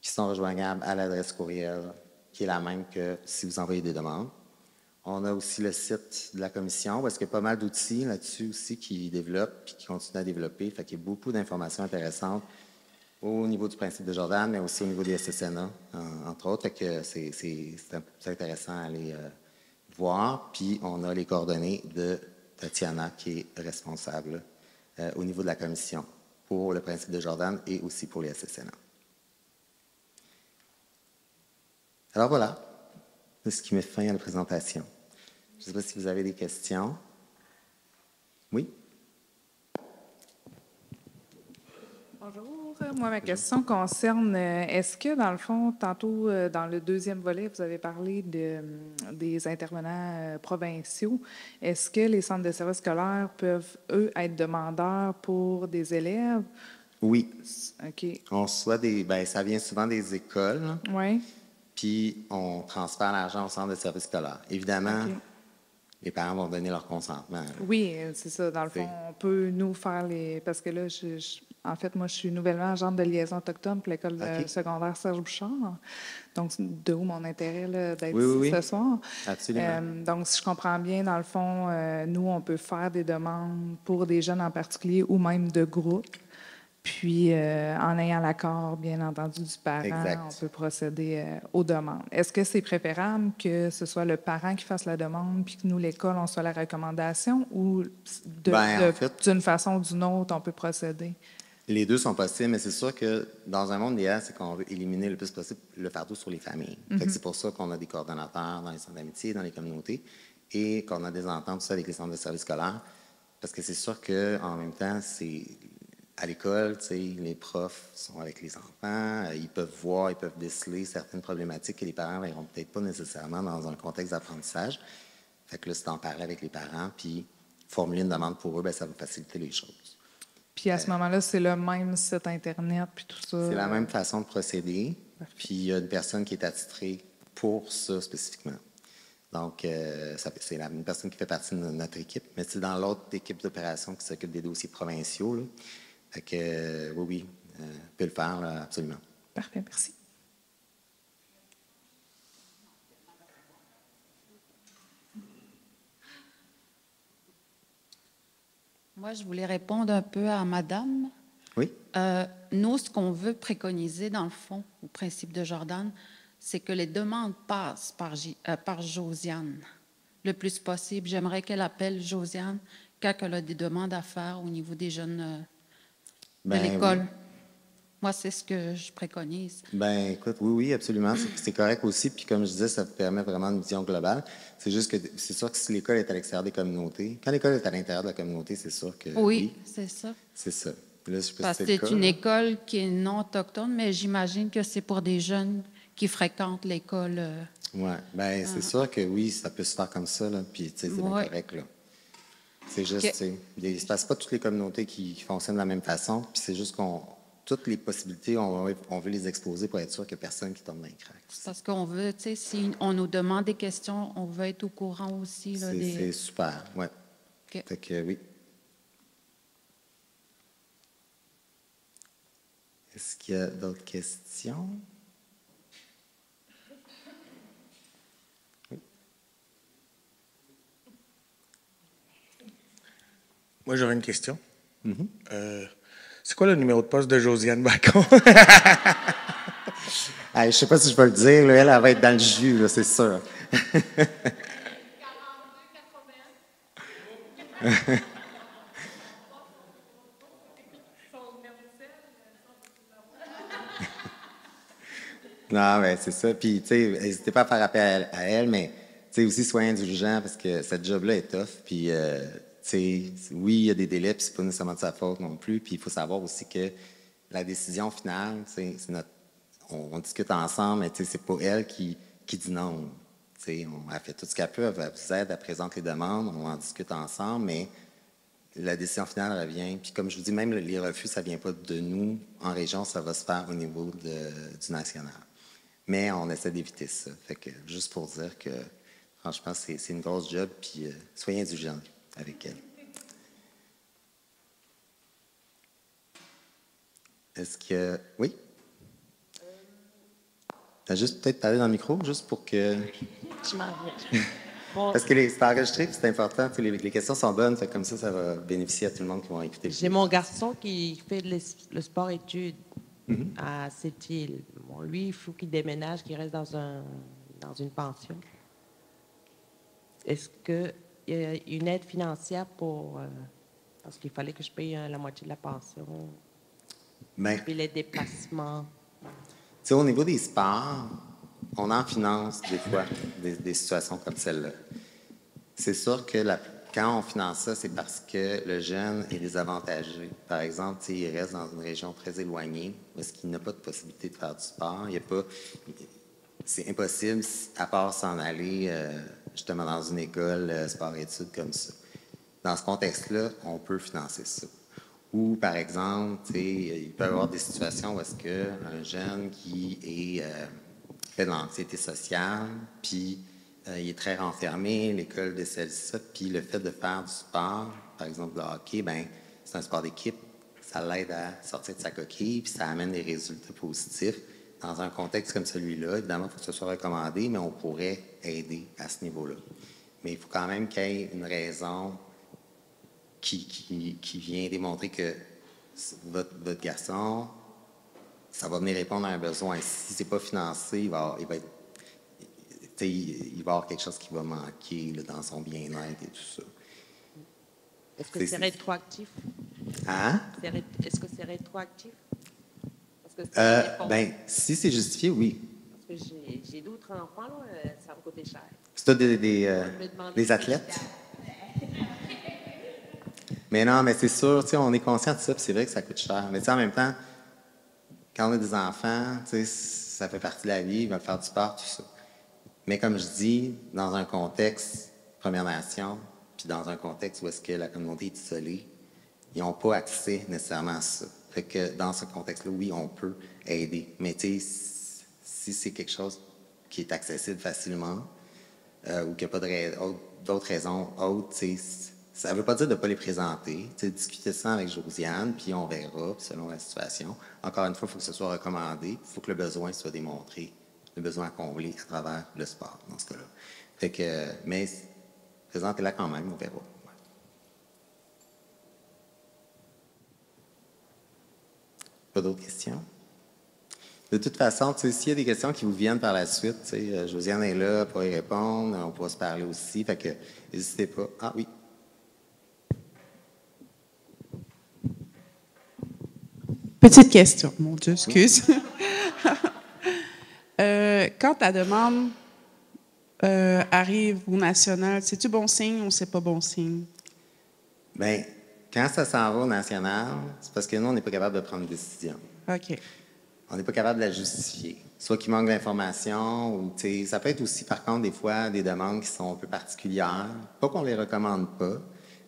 qui sont rejoignables à l'adresse courriel qui est la même que si vous envoyez des demandes. On a aussi le site de la commission, parce qu'il y a pas mal d'outils là-dessus aussi qui développent puis qui continuent à développer. Fait qu'il y a beaucoup d'informations intéressantes au niveau du principe de Jordan, mais aussi au niveau des SSNA, en- entre autres. Fait que c'est intéressant à aller euh, voir. Puis on a les coordonnées de Tatiana, qui est responsable euh, au niveau de la commission pour le principe de Jordan et aussi pour les SSNA. Alors voilà, c'est ce qui met fin à la présentation. Je ne sais pas si vous avez des questions. Oui? Bonjour. Moi, ma question concerne, euh, est-ce que, dans le fond, tantôt, euh, dans le deuxième volet, vous avez parlé de, des intervenants euh, provinciaux. Est-ce que les centres de services scolaires peuvent, eux, être demandeurs pour des élèves? Oui. OK. On reçoit des. Ben, ça vient souvent des écoles, Oui. Puis on transfère l'argent au centre de services scolaires. Évidemment, les parents vont donner leur consentement. là. Oui, c'est ça. Dans le fond, on peut nous faire les. Parce que là, je, je- en fait, moi, je suis nouvellement agente de liaison autochtone pour l'école secondaire Serge Bouchard. Donc, de où mon intérêt d'être oui, ici oui. ce soir. Absolument. Euh, donc, si je comprends bien, dans le fond, euh, nous, on peut faire des demandes pour des jeunes en particulier ou même de groupes. Puis, euh, en ayant l'accord, bien entendu, du parent, Exact. on peut procéder euh, aux demandes. Est-ce que c'est préférable que ce soit le parent qui fasse la demande, puis que nous, l'école, on soit la recommandation, ou de- Ben, en fait- d'une façon ou d'une autre, on peut procéder? Les deux sont possibles, mais c'est sûr que dans un monde idéal, c'est qu'on veut éliminer le plus possible le fardeau sur les familles. Que C'est pour ça qu'on a des coordonnateurs dans les centres d'amitié, dans les communautés, et qu'on a des ententes ça, avec les centres de services scolaires. Parce que c'est sûr qu'en même temps, c'est à l'école, les profs sont avec les enfants, euh, ils peuvent voir, ils peuvent déceler certaines problématiques que les parents n'auront peut-être pas nécessairement dans un contexte d'apprentissage. Fait que là, c'est d'en parler avec les parents, puis formuler une demande pour eux, ben, ça va faciliter les choses. Puis à ce moment-là, c'est le même site Internet, puis tout ça. C'est la même façon de procéder. Puis il y a une personne qui est attitrée pour ça spécifiquement. Donc, euh, c'est une personne qui fait partie de notre équipe, mais c'est dans l'autre équipe d'opération qui s'occupe des dossiers provinciaux. Là. Fait que, euh, oui, oui, euh, peut le faire, là, absolument. Parfait, merci. Moi, je voulais répondre un peu à madame. Oui? Euh, nous, ce qu'on veut préconiser, dans le fond, au principe de Jordan, c'est que les demandes passent par, J- euh, par Josiane le plus possible. J'aimerais qu'elle appelle Josiane quand elle a des demandes à faire au niveau des jeunes de Ben, l'école. oui. Moi, c'est ce que je préconise. Ben, écoute, oui, oui, absolument. C'est- correct aussi. Puis, comme je disais, ça permet vraiment une vision globale. C'est juste que c'est sûr que si l'école est à l'extérieur des communautés, quand l'école est à l'intérieur de la communauté, c'est sûr que. Oui, c'est ça. c'est ça. Là, je Parce que c'est une là. école qui est non autochtone, mais j'imagine que c'est pour des jeunes qui fréquentent l'école. euh, Oui, ben c'est sûr que oui, ça peut se faire comme ça, là, puis tu sais, c'est Ouais. correct, là. C'est juste, sais, il ne se passe pas toutes les communautés qui, qui fonctionnent de la même façon, puis c'est juste qu'on, toutes les possibilités, on, veut- on veut les exposer pour être sûr qu'il n'y a personne qui tombe dans les cracks. Parce qu'on veut, tu sais, si on nous demande des questions, on veut être au courant aussi. Là, C'est des... c'est super, ouais. OK. Fait que oui. Est-ce qu'il y a d'autres questions? Moi, j'aurais une question. Euh, c'est quoi le numéro de poste de Josiane Bacon? Ah, je ne sais pas si je peux le dire, là, elle, elle va être dans le jus, c'est sûr. Non, mais c'est ça. Puis, tu sais, n'hésitez pas à faire appel à elle, mais, tu sais, aussi, soyez indulgent parce que cette job-là est tough. Puis, euh, oui, il y a des délais, puis c'est pas nécessairement de sa faute non plus. Puis, il faut savoir aussi que la décision finale, c'est notre. On, discute ensemble, mais, c'est pas elle qui, dit non. On a fait tout ce qu'elle peut, elle vous aide, elle présente les demandes, on en discute ensemble, mais la décision finale revient. Puis comme je vous dis, même les refus, ça ne vient pas de nous. En région, ça va se faire au niveau du national. Mais on essaie d'éviter ça. Juste pour dire que franchement, c'est une grosse job, puis euh, soyez indulgents avec elle. Est-ce que. Oui? T'as juste peut-être parlé dans le micro, juste pour que. Je m'en viens. Bon, Parce que les- c'est enregistré, c'est important. tu Les, les questions sont bonnes, fait que comme ça, ça va bénéficier à tout le monde qui va écouter. J'ai mon garçon qui fait le, le sport-études Mhm. à Sept-Îles. Bon, lui, il faut qu'il déménage, qu'il reste dans, un, dans une pension. Est-ce a une aide financière pour... euh, parce qu'il fallait que je paye euh, la moitié de la pension, Ben, puis les déplacements. Tu sais, au niveau des sports, on en finance des fois des, des situations comme celle-là. C'est sûr que la- quand on finance ça, c'est parce que le jeune est désavantagé. Par exemple, il reste dans une région très éloignée est-ce qu'il n'a pas de possibilité de faire du sport. Il y a pas, c'est impossible si- à part s'en aller euh, justement dans une école euh, sport-études comme ça. Dans ce contexte-là, on peut financer ça. Ou, par exemple, il peut y avoir des situations où est-ce jeune qui est, euh, fait de l'anxiété sociale, puis euh, il est très renfermé, l'école décèle ça, puis le fait de faire du sport, par exemple le hockey, ben c'est un sport d'équipe, ça l'aide à sortir de sa coquille, puis ça amène des résultats positifs. Dans un contexte comme celui-là, évidemment, il faut que ce soit recommandé, mais on pourrait aider à ce niveau-là. Mais il faut quand même qu'il y ait une raison qui, qui, qui vient démontrer que votre, votre garçon, ça va venir répondre à un besoin. Si c'est pas financé, il va, il va être- il, va y avoir quelque chose qui va manquer là, dans son bien-être et tout ça. Est-ce que C'est- rétroactif? Hein? Est-ce que c'est rétroactif? Que Euh, ben, si c'est justifié, oui. Parce que j'ai- d'autres enfants, là, euh, ça me coûtait cher. C'est des, des, euh, des athlètes? Mais non, mais c'est sûr, on est conscient de ça, puis c'est vrai que ça coûte cher. Mais en même temps, quand on a des enfants, tu sais, ça fait partie de la vie, ils veulent faire du sport, tout ça. Mais comme je dis, dans un contexte Première Nation, puis dans un contexte où est-ce que la communauté est isolée, ils n'ont pas accès nécessairement à ça. Fait que dans ce contexte-là, oui, on peut aider. Mais si c'est quelque chose qui est accessible facilement, euh, ou qu'il n'y a pas d'autres raisons autres, ça ne veut pas dire de ne pas les présenter. Discuter ça avec Josiane, puis on verra selon la situation. Encore une fois, il faut que ce soit recommandé. Il faut que le besoin soit démontré, le besoin comblé à travers le sport, dans ce cas-là. Fait que, mais présentez-la quand même, on verra. Pas d'autres questions? De toute façon, s'il y a des questions qui vous viennent par la suite, euh, Josiane est là pour y répondre, on pourra se parler aussi, fait que n'hésitez pas. Ah oui. Petite question, mon Dieu, excuse. Euh, quand ta demande euh, arrive au national, c'est-tu bon signe ou c'est pas bon signe? Bien, quand ça s'en va au national, c'est parce que nous, on n'est pas capable de prendre une décision. OK. On n'est pas capable de la justifier. Soit qu'il manque d'informations, ou tu sais, ça peut être aussi, par contre, des fois, des demandes qui sont un peu particulières. Pas qu'on les recommande pas,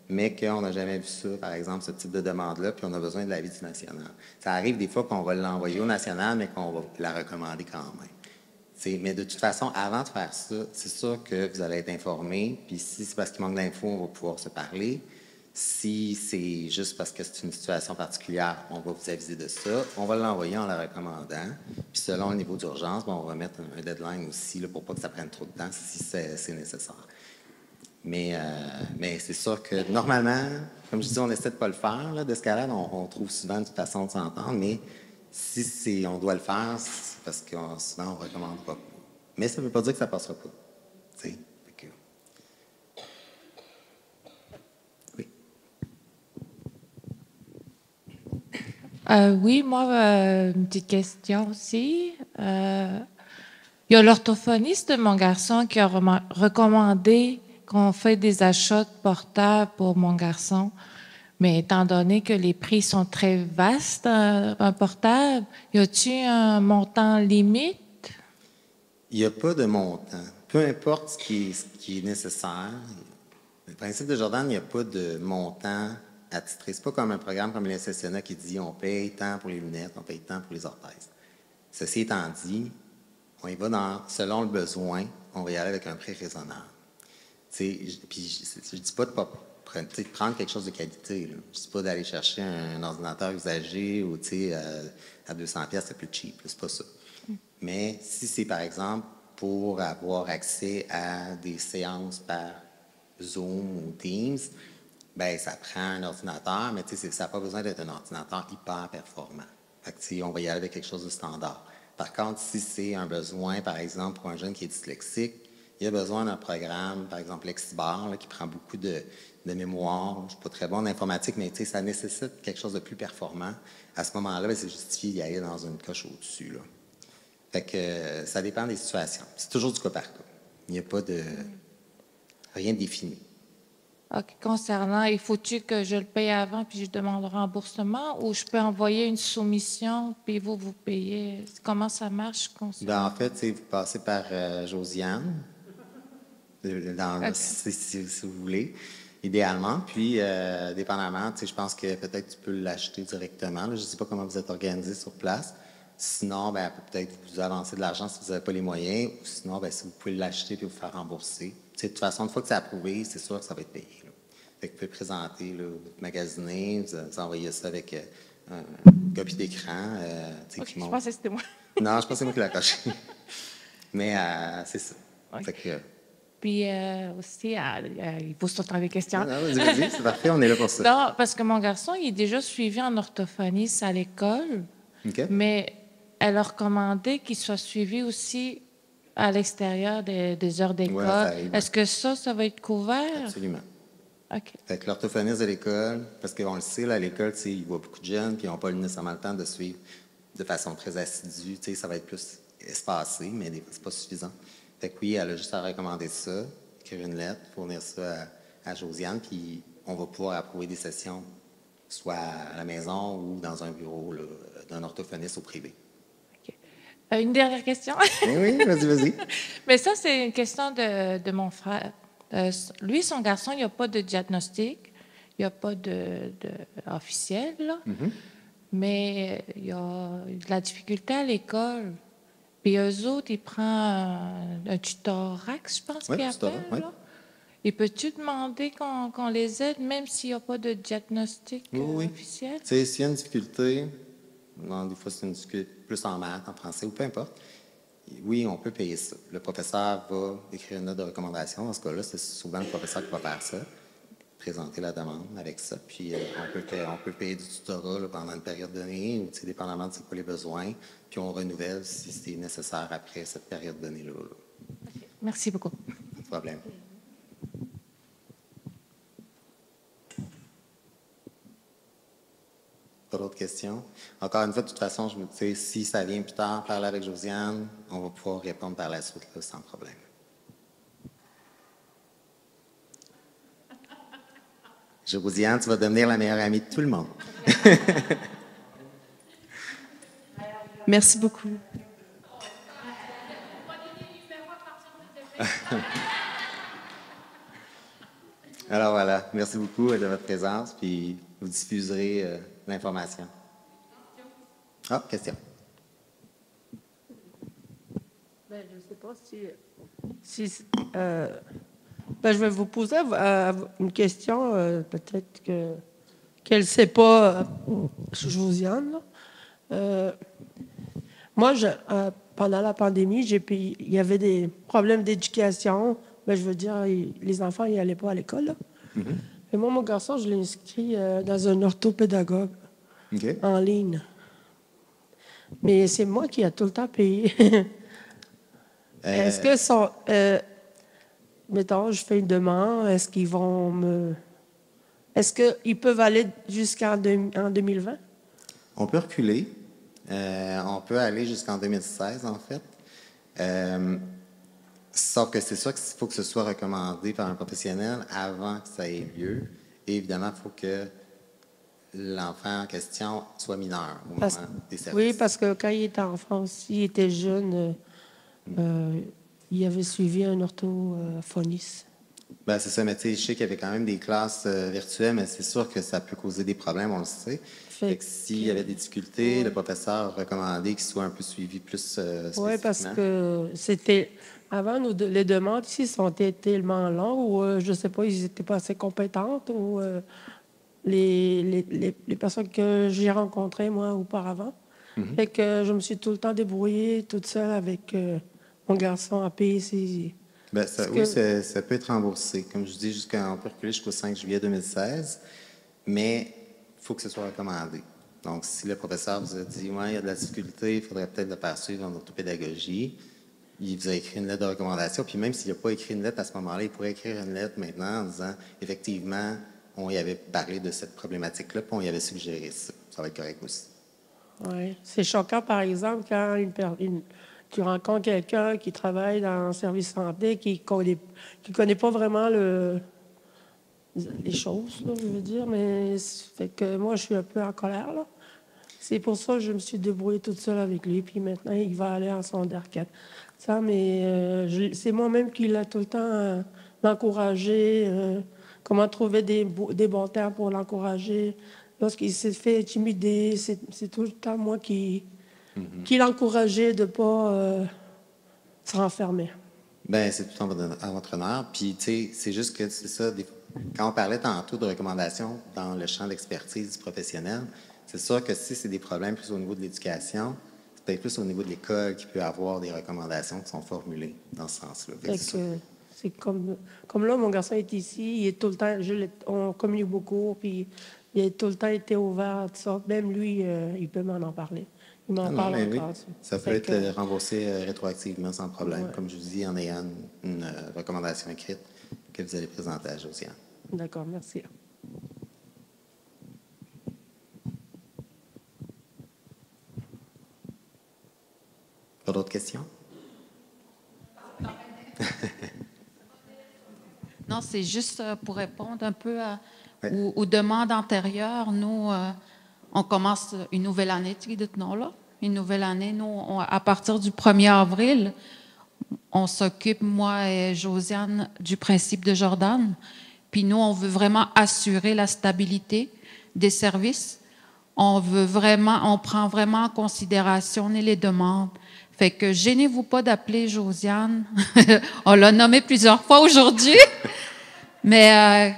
mais qu'on n'a jamais vu ça, par exemple, ce type de demande-là, puis on a besoin de l'avis du national. Ça arrive des fois qu'on va l'envoyer au national, mais qu'on va la recommander quand même. mais de toute façon, avant de faire ça, c'est sûr que vous allez être informé, puis si c'est parce qu'il manque d'infos, on va pouvoir se parler. Si c'est juste parce que c'est une situation particulière, on va vous aviser de ça. On va l'envoyer en la recommandant. Puis selon le niveau d'urgence, on va mettre un deadline aussi là, pour pas que ça prenne trop de temps si c'est nécessaire. Mais, euh, mais c'est sûr que normalement, comme je dis, on essaie de pas le faire. D'escalade, on, trouve souvent une façon de s'entendre, mais si on doit le faire, c'est parce que sinon on ne recommande pas. Mais ça ne veut pas dire que ça passera pas. Euh, oui, moi, euh, une petite question aussi. il y a l'orthophoniste de mon garçon qui a recommandé qu'on fait des achats de portables pour mon garçon. Mais étant donné que les prix sont très vastes, un, portable, y a-t-il un montant limite? Il n'y a pas de montant. Peu importe ce qui est, nécessaire. Le principe de Jordan, il n'y a pas de montant attitré. Ce n'est pas comme un programme comme l'SSNA qui dit on paye tant pour les lunettes, on paye tant pour les orthèses? Ceci étant dit, on y va dans, selon le besoin, on va y aller avec un prix raisonnable. Puis je ne dis pas de pas prendre quelque chose de qualité. Je ne dis pas d'aller chercher un, ordinateur usagé ou euh, à 200 pièces c'est plus cheap. C'est pas ça. Mais si c'est par exemple pour avoir accès à des séances par Zoom ou Teams, ben ça prend un ordinateur, mais ça n'a pas besoin d'être un ordinateur hyper performant. Fait on va y aller avec quelque chose de standard. Par contre, si c'est un besoin, par exemple, pour un jeune qui est dyslexique, il a besoin d'un programme, par exemple Lexibar, qui prend beaucoup de, mémoire. Je ne suis pas très bon en informatique, mais ça nécessite quelque chose de plus performant. À ce moment-là, ben, c'est justifié d'y aller dans une coche au-dessus. Fait que ça dépend des situations. C'est toujours du cas par cas. Il n'y a pas de rien de défini. Concernant, il faut-tu que je le paye avant puis je demande remboursement ou je peux envoyer une soumission puis vous, vous payez? Comment ça marche? Ben, en fait, vous passez par euh, Josiane si, vous voulez, idéalement. Puis, euh, dépendamment, je pense que peut-être tu peux l'acheter directement. Je ne sais pas comment vous êtes organisé sur place. Sinon, ben, peut-être vous avancer de l'argent si vous n'avez pas les moyens. Ou sinon, ben, si vous pouvez l'acheter et vous faire rembourser. de toute façon, une fois que c'est approuvé, c'est sûr que ça va être payé. Vous pouvez présenter, là, vous magasiner, vous, envoyez ça avec euh, une copie d'écran. Euh, je pensais que c'était moi. non, je pensais que c'est moi qui l'ai coché. Mais c'est ça. Puis euh, aussi, euh, euh, il pose tout le temps des questions. Non, vas-y, c'est parfait, on est là pour ça. Non, parce que mon garçon, il est déjà suivi en orthophoniste à l'école, mais elle a recommandé qu'il soit suivi aussi à l'extérieur des, heures d'école. Est-ce que ça, ça va être couvert? Absolument. OK. Fait l'orthophoniste de l'école, parce qu'on le sait, là, à l'école, il voit beaucoup de jeunes, puis ils n'ont pas nécessairement le temps de suivre de façon très assidue. Ça va être plus espacé, mais c'est pas suffisant. Fait que oui, elle a juste à recommander ça, écrire une lettre, fournir ça à, Josiane, puis on va pouvoir approuver des sessions, soit à la maison ou dans un bureau d'un orthophoniste au privé. Euh, une dernière question? oui, vas-y, vas-y. Mais ça, c'est une question de, mon frère. Euh, lui, son garçon, il n'y a pas de diagnostic, il n'y a pas de, officiel, là. Mm-hmm. mais il y a de la difficulté à l'école. Puis eux autres, ils prennent un, tutorax, je pense qu'il appelle. Oui. Et peux-tu demander qu'on les aide, même s'il n'y a pas de diagnostic oui, officiel? S'il y a une difficulté, des fois c'est une difficulté plus en maths, en français, ou peu importe, oui, on peut payer ça. Le professeur va écrire une note de recommandation. Dans ce cas-là, c'est souvent le professeur qui va faire ça, présenter la demande avec ça. Puis euh, on, peut payer, on peut payer du tutorat pendant une période donnée, ou dépendamment de quoi les besoins puis on renouvelle si c'est nécessaire après cette période donnée-là. Merci beaucoup. Pas de problème. Pas d'autres questions? Encore une fois, de toute façon, je me dis, si ça vient plus tard, parler avec Josiane, on va pouvoir répondre par la suite sans problème. Josiane, tu vas devenir la meilleure amie de tout le monde. Merci beaucoup. Alors voilà, merci beaucoup de votre présence, puis vous diffuserez euh, l'information. Ah, question. Ben, je ne sais pas si. si euh, ben, je vais vous poser euh, une question, peut-être que qu'elle ne sait pas, Josiane. moi, je, pendant la pandémie, j'ai il y avait des problèmes d'éducation. Ben, je veux dire, les enfants n'y allaient pas à l'école. Et moi, mon garçon, je l'ai inscrit dans un orthopédagogue en ligne. Mais c'est moi qui ai tout le temps payé. Euh, est-ce que sont. Euh, mettons, je fais une demande, est-ce qu'ils vont me. Est-ce qu'ils peuvent aller jusqu'en 2020? On peut reculer. Euh, on peut aller jusqu'en 2016, en fait. Sauf que c'est sûr qu'il faut que ce soit recommandé par un professionnel avant que ça ait lieu. Et évidemment, il faut que l'enfant en question soit mineur au moment des services. Oui, parce que quand il était enfant aussi, il était jeune, euh, euh, il avait suivi un orthophoniste. Ben, c'est ça, mais tu sais, je sais qu'il y avait quand même des classes euh, virtuelles, mais c'est sûr que ça peut causer des problèmes, on le sait. Fait, que s'il y avait des difficultés, le professeur recommandait qu'il soit un peu suivi plus Oui, parce que c'était... Avant, nous, les demandes ici sont tellement longues ou, je ne sais pas, ils n'étaient pas assez compétentes ou les, les, les, personnes que j'ai rencontrées, moi, auparavant. Mhm. Fait que je me suis tout le temps débrouillée toute seule avec euh, mon garçon à payer ses... Ben, ça, oui, ça, peut être remboursé. Comme je dis, jusqu'à, on peut reculer jusqu'au 5 juillet 2016, mais il faut que ce soit recommandé. Donc, si le professeur vous a dit, ouais, il y a de la difficulté, il faudrait peut-être le poursuivre en orthopédagogie, il vous a écrit une lettre de recommandation, puis même s'il n'a pas écrit une lettre à ce moment-là, il pourrait écrire une lettre maintenant en disant, effectivement, on y avait parlé de cette problématique-là, puis on y avait suggéré ça. Ça va être correct aussi. Oui. C'est choquant, par exemple, quand tu rencontres quelqu'un qui travaille dans un service santé, qui ne connaît, qui connaît pas vraiment le, les choses, je veux dire, mais fait que moi, je suis un peu en colère. Là. C'est pour ça que je me suis débrouillée toute seule avec lui, puis maintenant, il va aller en secondaire 4. Ça, mais euh, c'est moi-même qui l'a tout le temps euh, encouragé. Euh, comment trouver des, des bons termes pour l'encourager. Lorsqu'il s'est fait intimider, c'est tout le temps moi qui, mm-hmm. qui l'encourageais de ne pas se renfermer. Bien, c'est tout à votre honneur. Puis, tu sais, c'est juste que c'est ça. quand on parlait tantôt de recommandations dans le champ d'expertise professionnel, c'est sûr que si c'est des problèmes plus au niveau de l'éducation, peut-être plus au niveau de l'école qu'il peut avoir des recommandations qui sont formulées dans ce sens-là. C'est comme, comme là, mon garçon est ici, il est tout le temps, je on communique beaucoup, puis il a tout le temps été ouvert tout ça. Même lui, euh, il peut m'en en parler. Il m'en ah parle encore. Ça peut être euh, remboursé euh, rétroactivement sans problème, comme je vous dis, en ayant une, recommandation écrite que vous allez présenter à Josiane. D'accord, merci. Pas d'autres questions? Non, c'est juste euh, pour répondre un peu aux, demandes antérieures. Nous, euh, on commence une nouvelle année, là. Une nouvelle année, nous, à partir du 1er avril, on s'occupe, moi et Josiane, du principe de Jordan. Puis nous, on veut vraiment assurer la stabilité des services. On veut vraiment, on prend vraiment en considération les demandes. Fait que gênez-vous pas d'appeler Josiane. on l'a nommé plusieurs fois aujourd'hui. Mais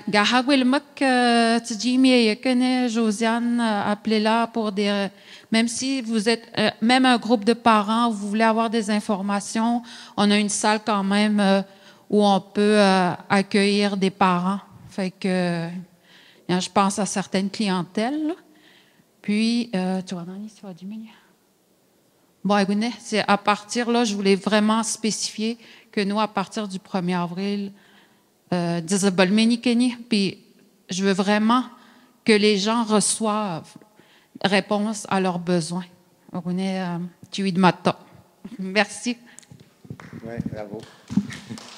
Tijimi et Josiane, appelez-la pour des. Même si vous êtes, euh, même un groupe de parents, vous voulez avoir des informations, on a une salle quand même euh, où on peut euh, accueillir des parents. Fait que je pense à certaines clientèles. Puis, tu vas tu vas diminuer. Bon, c'est à partir là, je voulais vraiment spécifier que nous, à partir du 1er avril, euh, puis je veux vraiment que les gens reçoivent réponse à leurs besoins. Euh, Merci. Oui, bravo.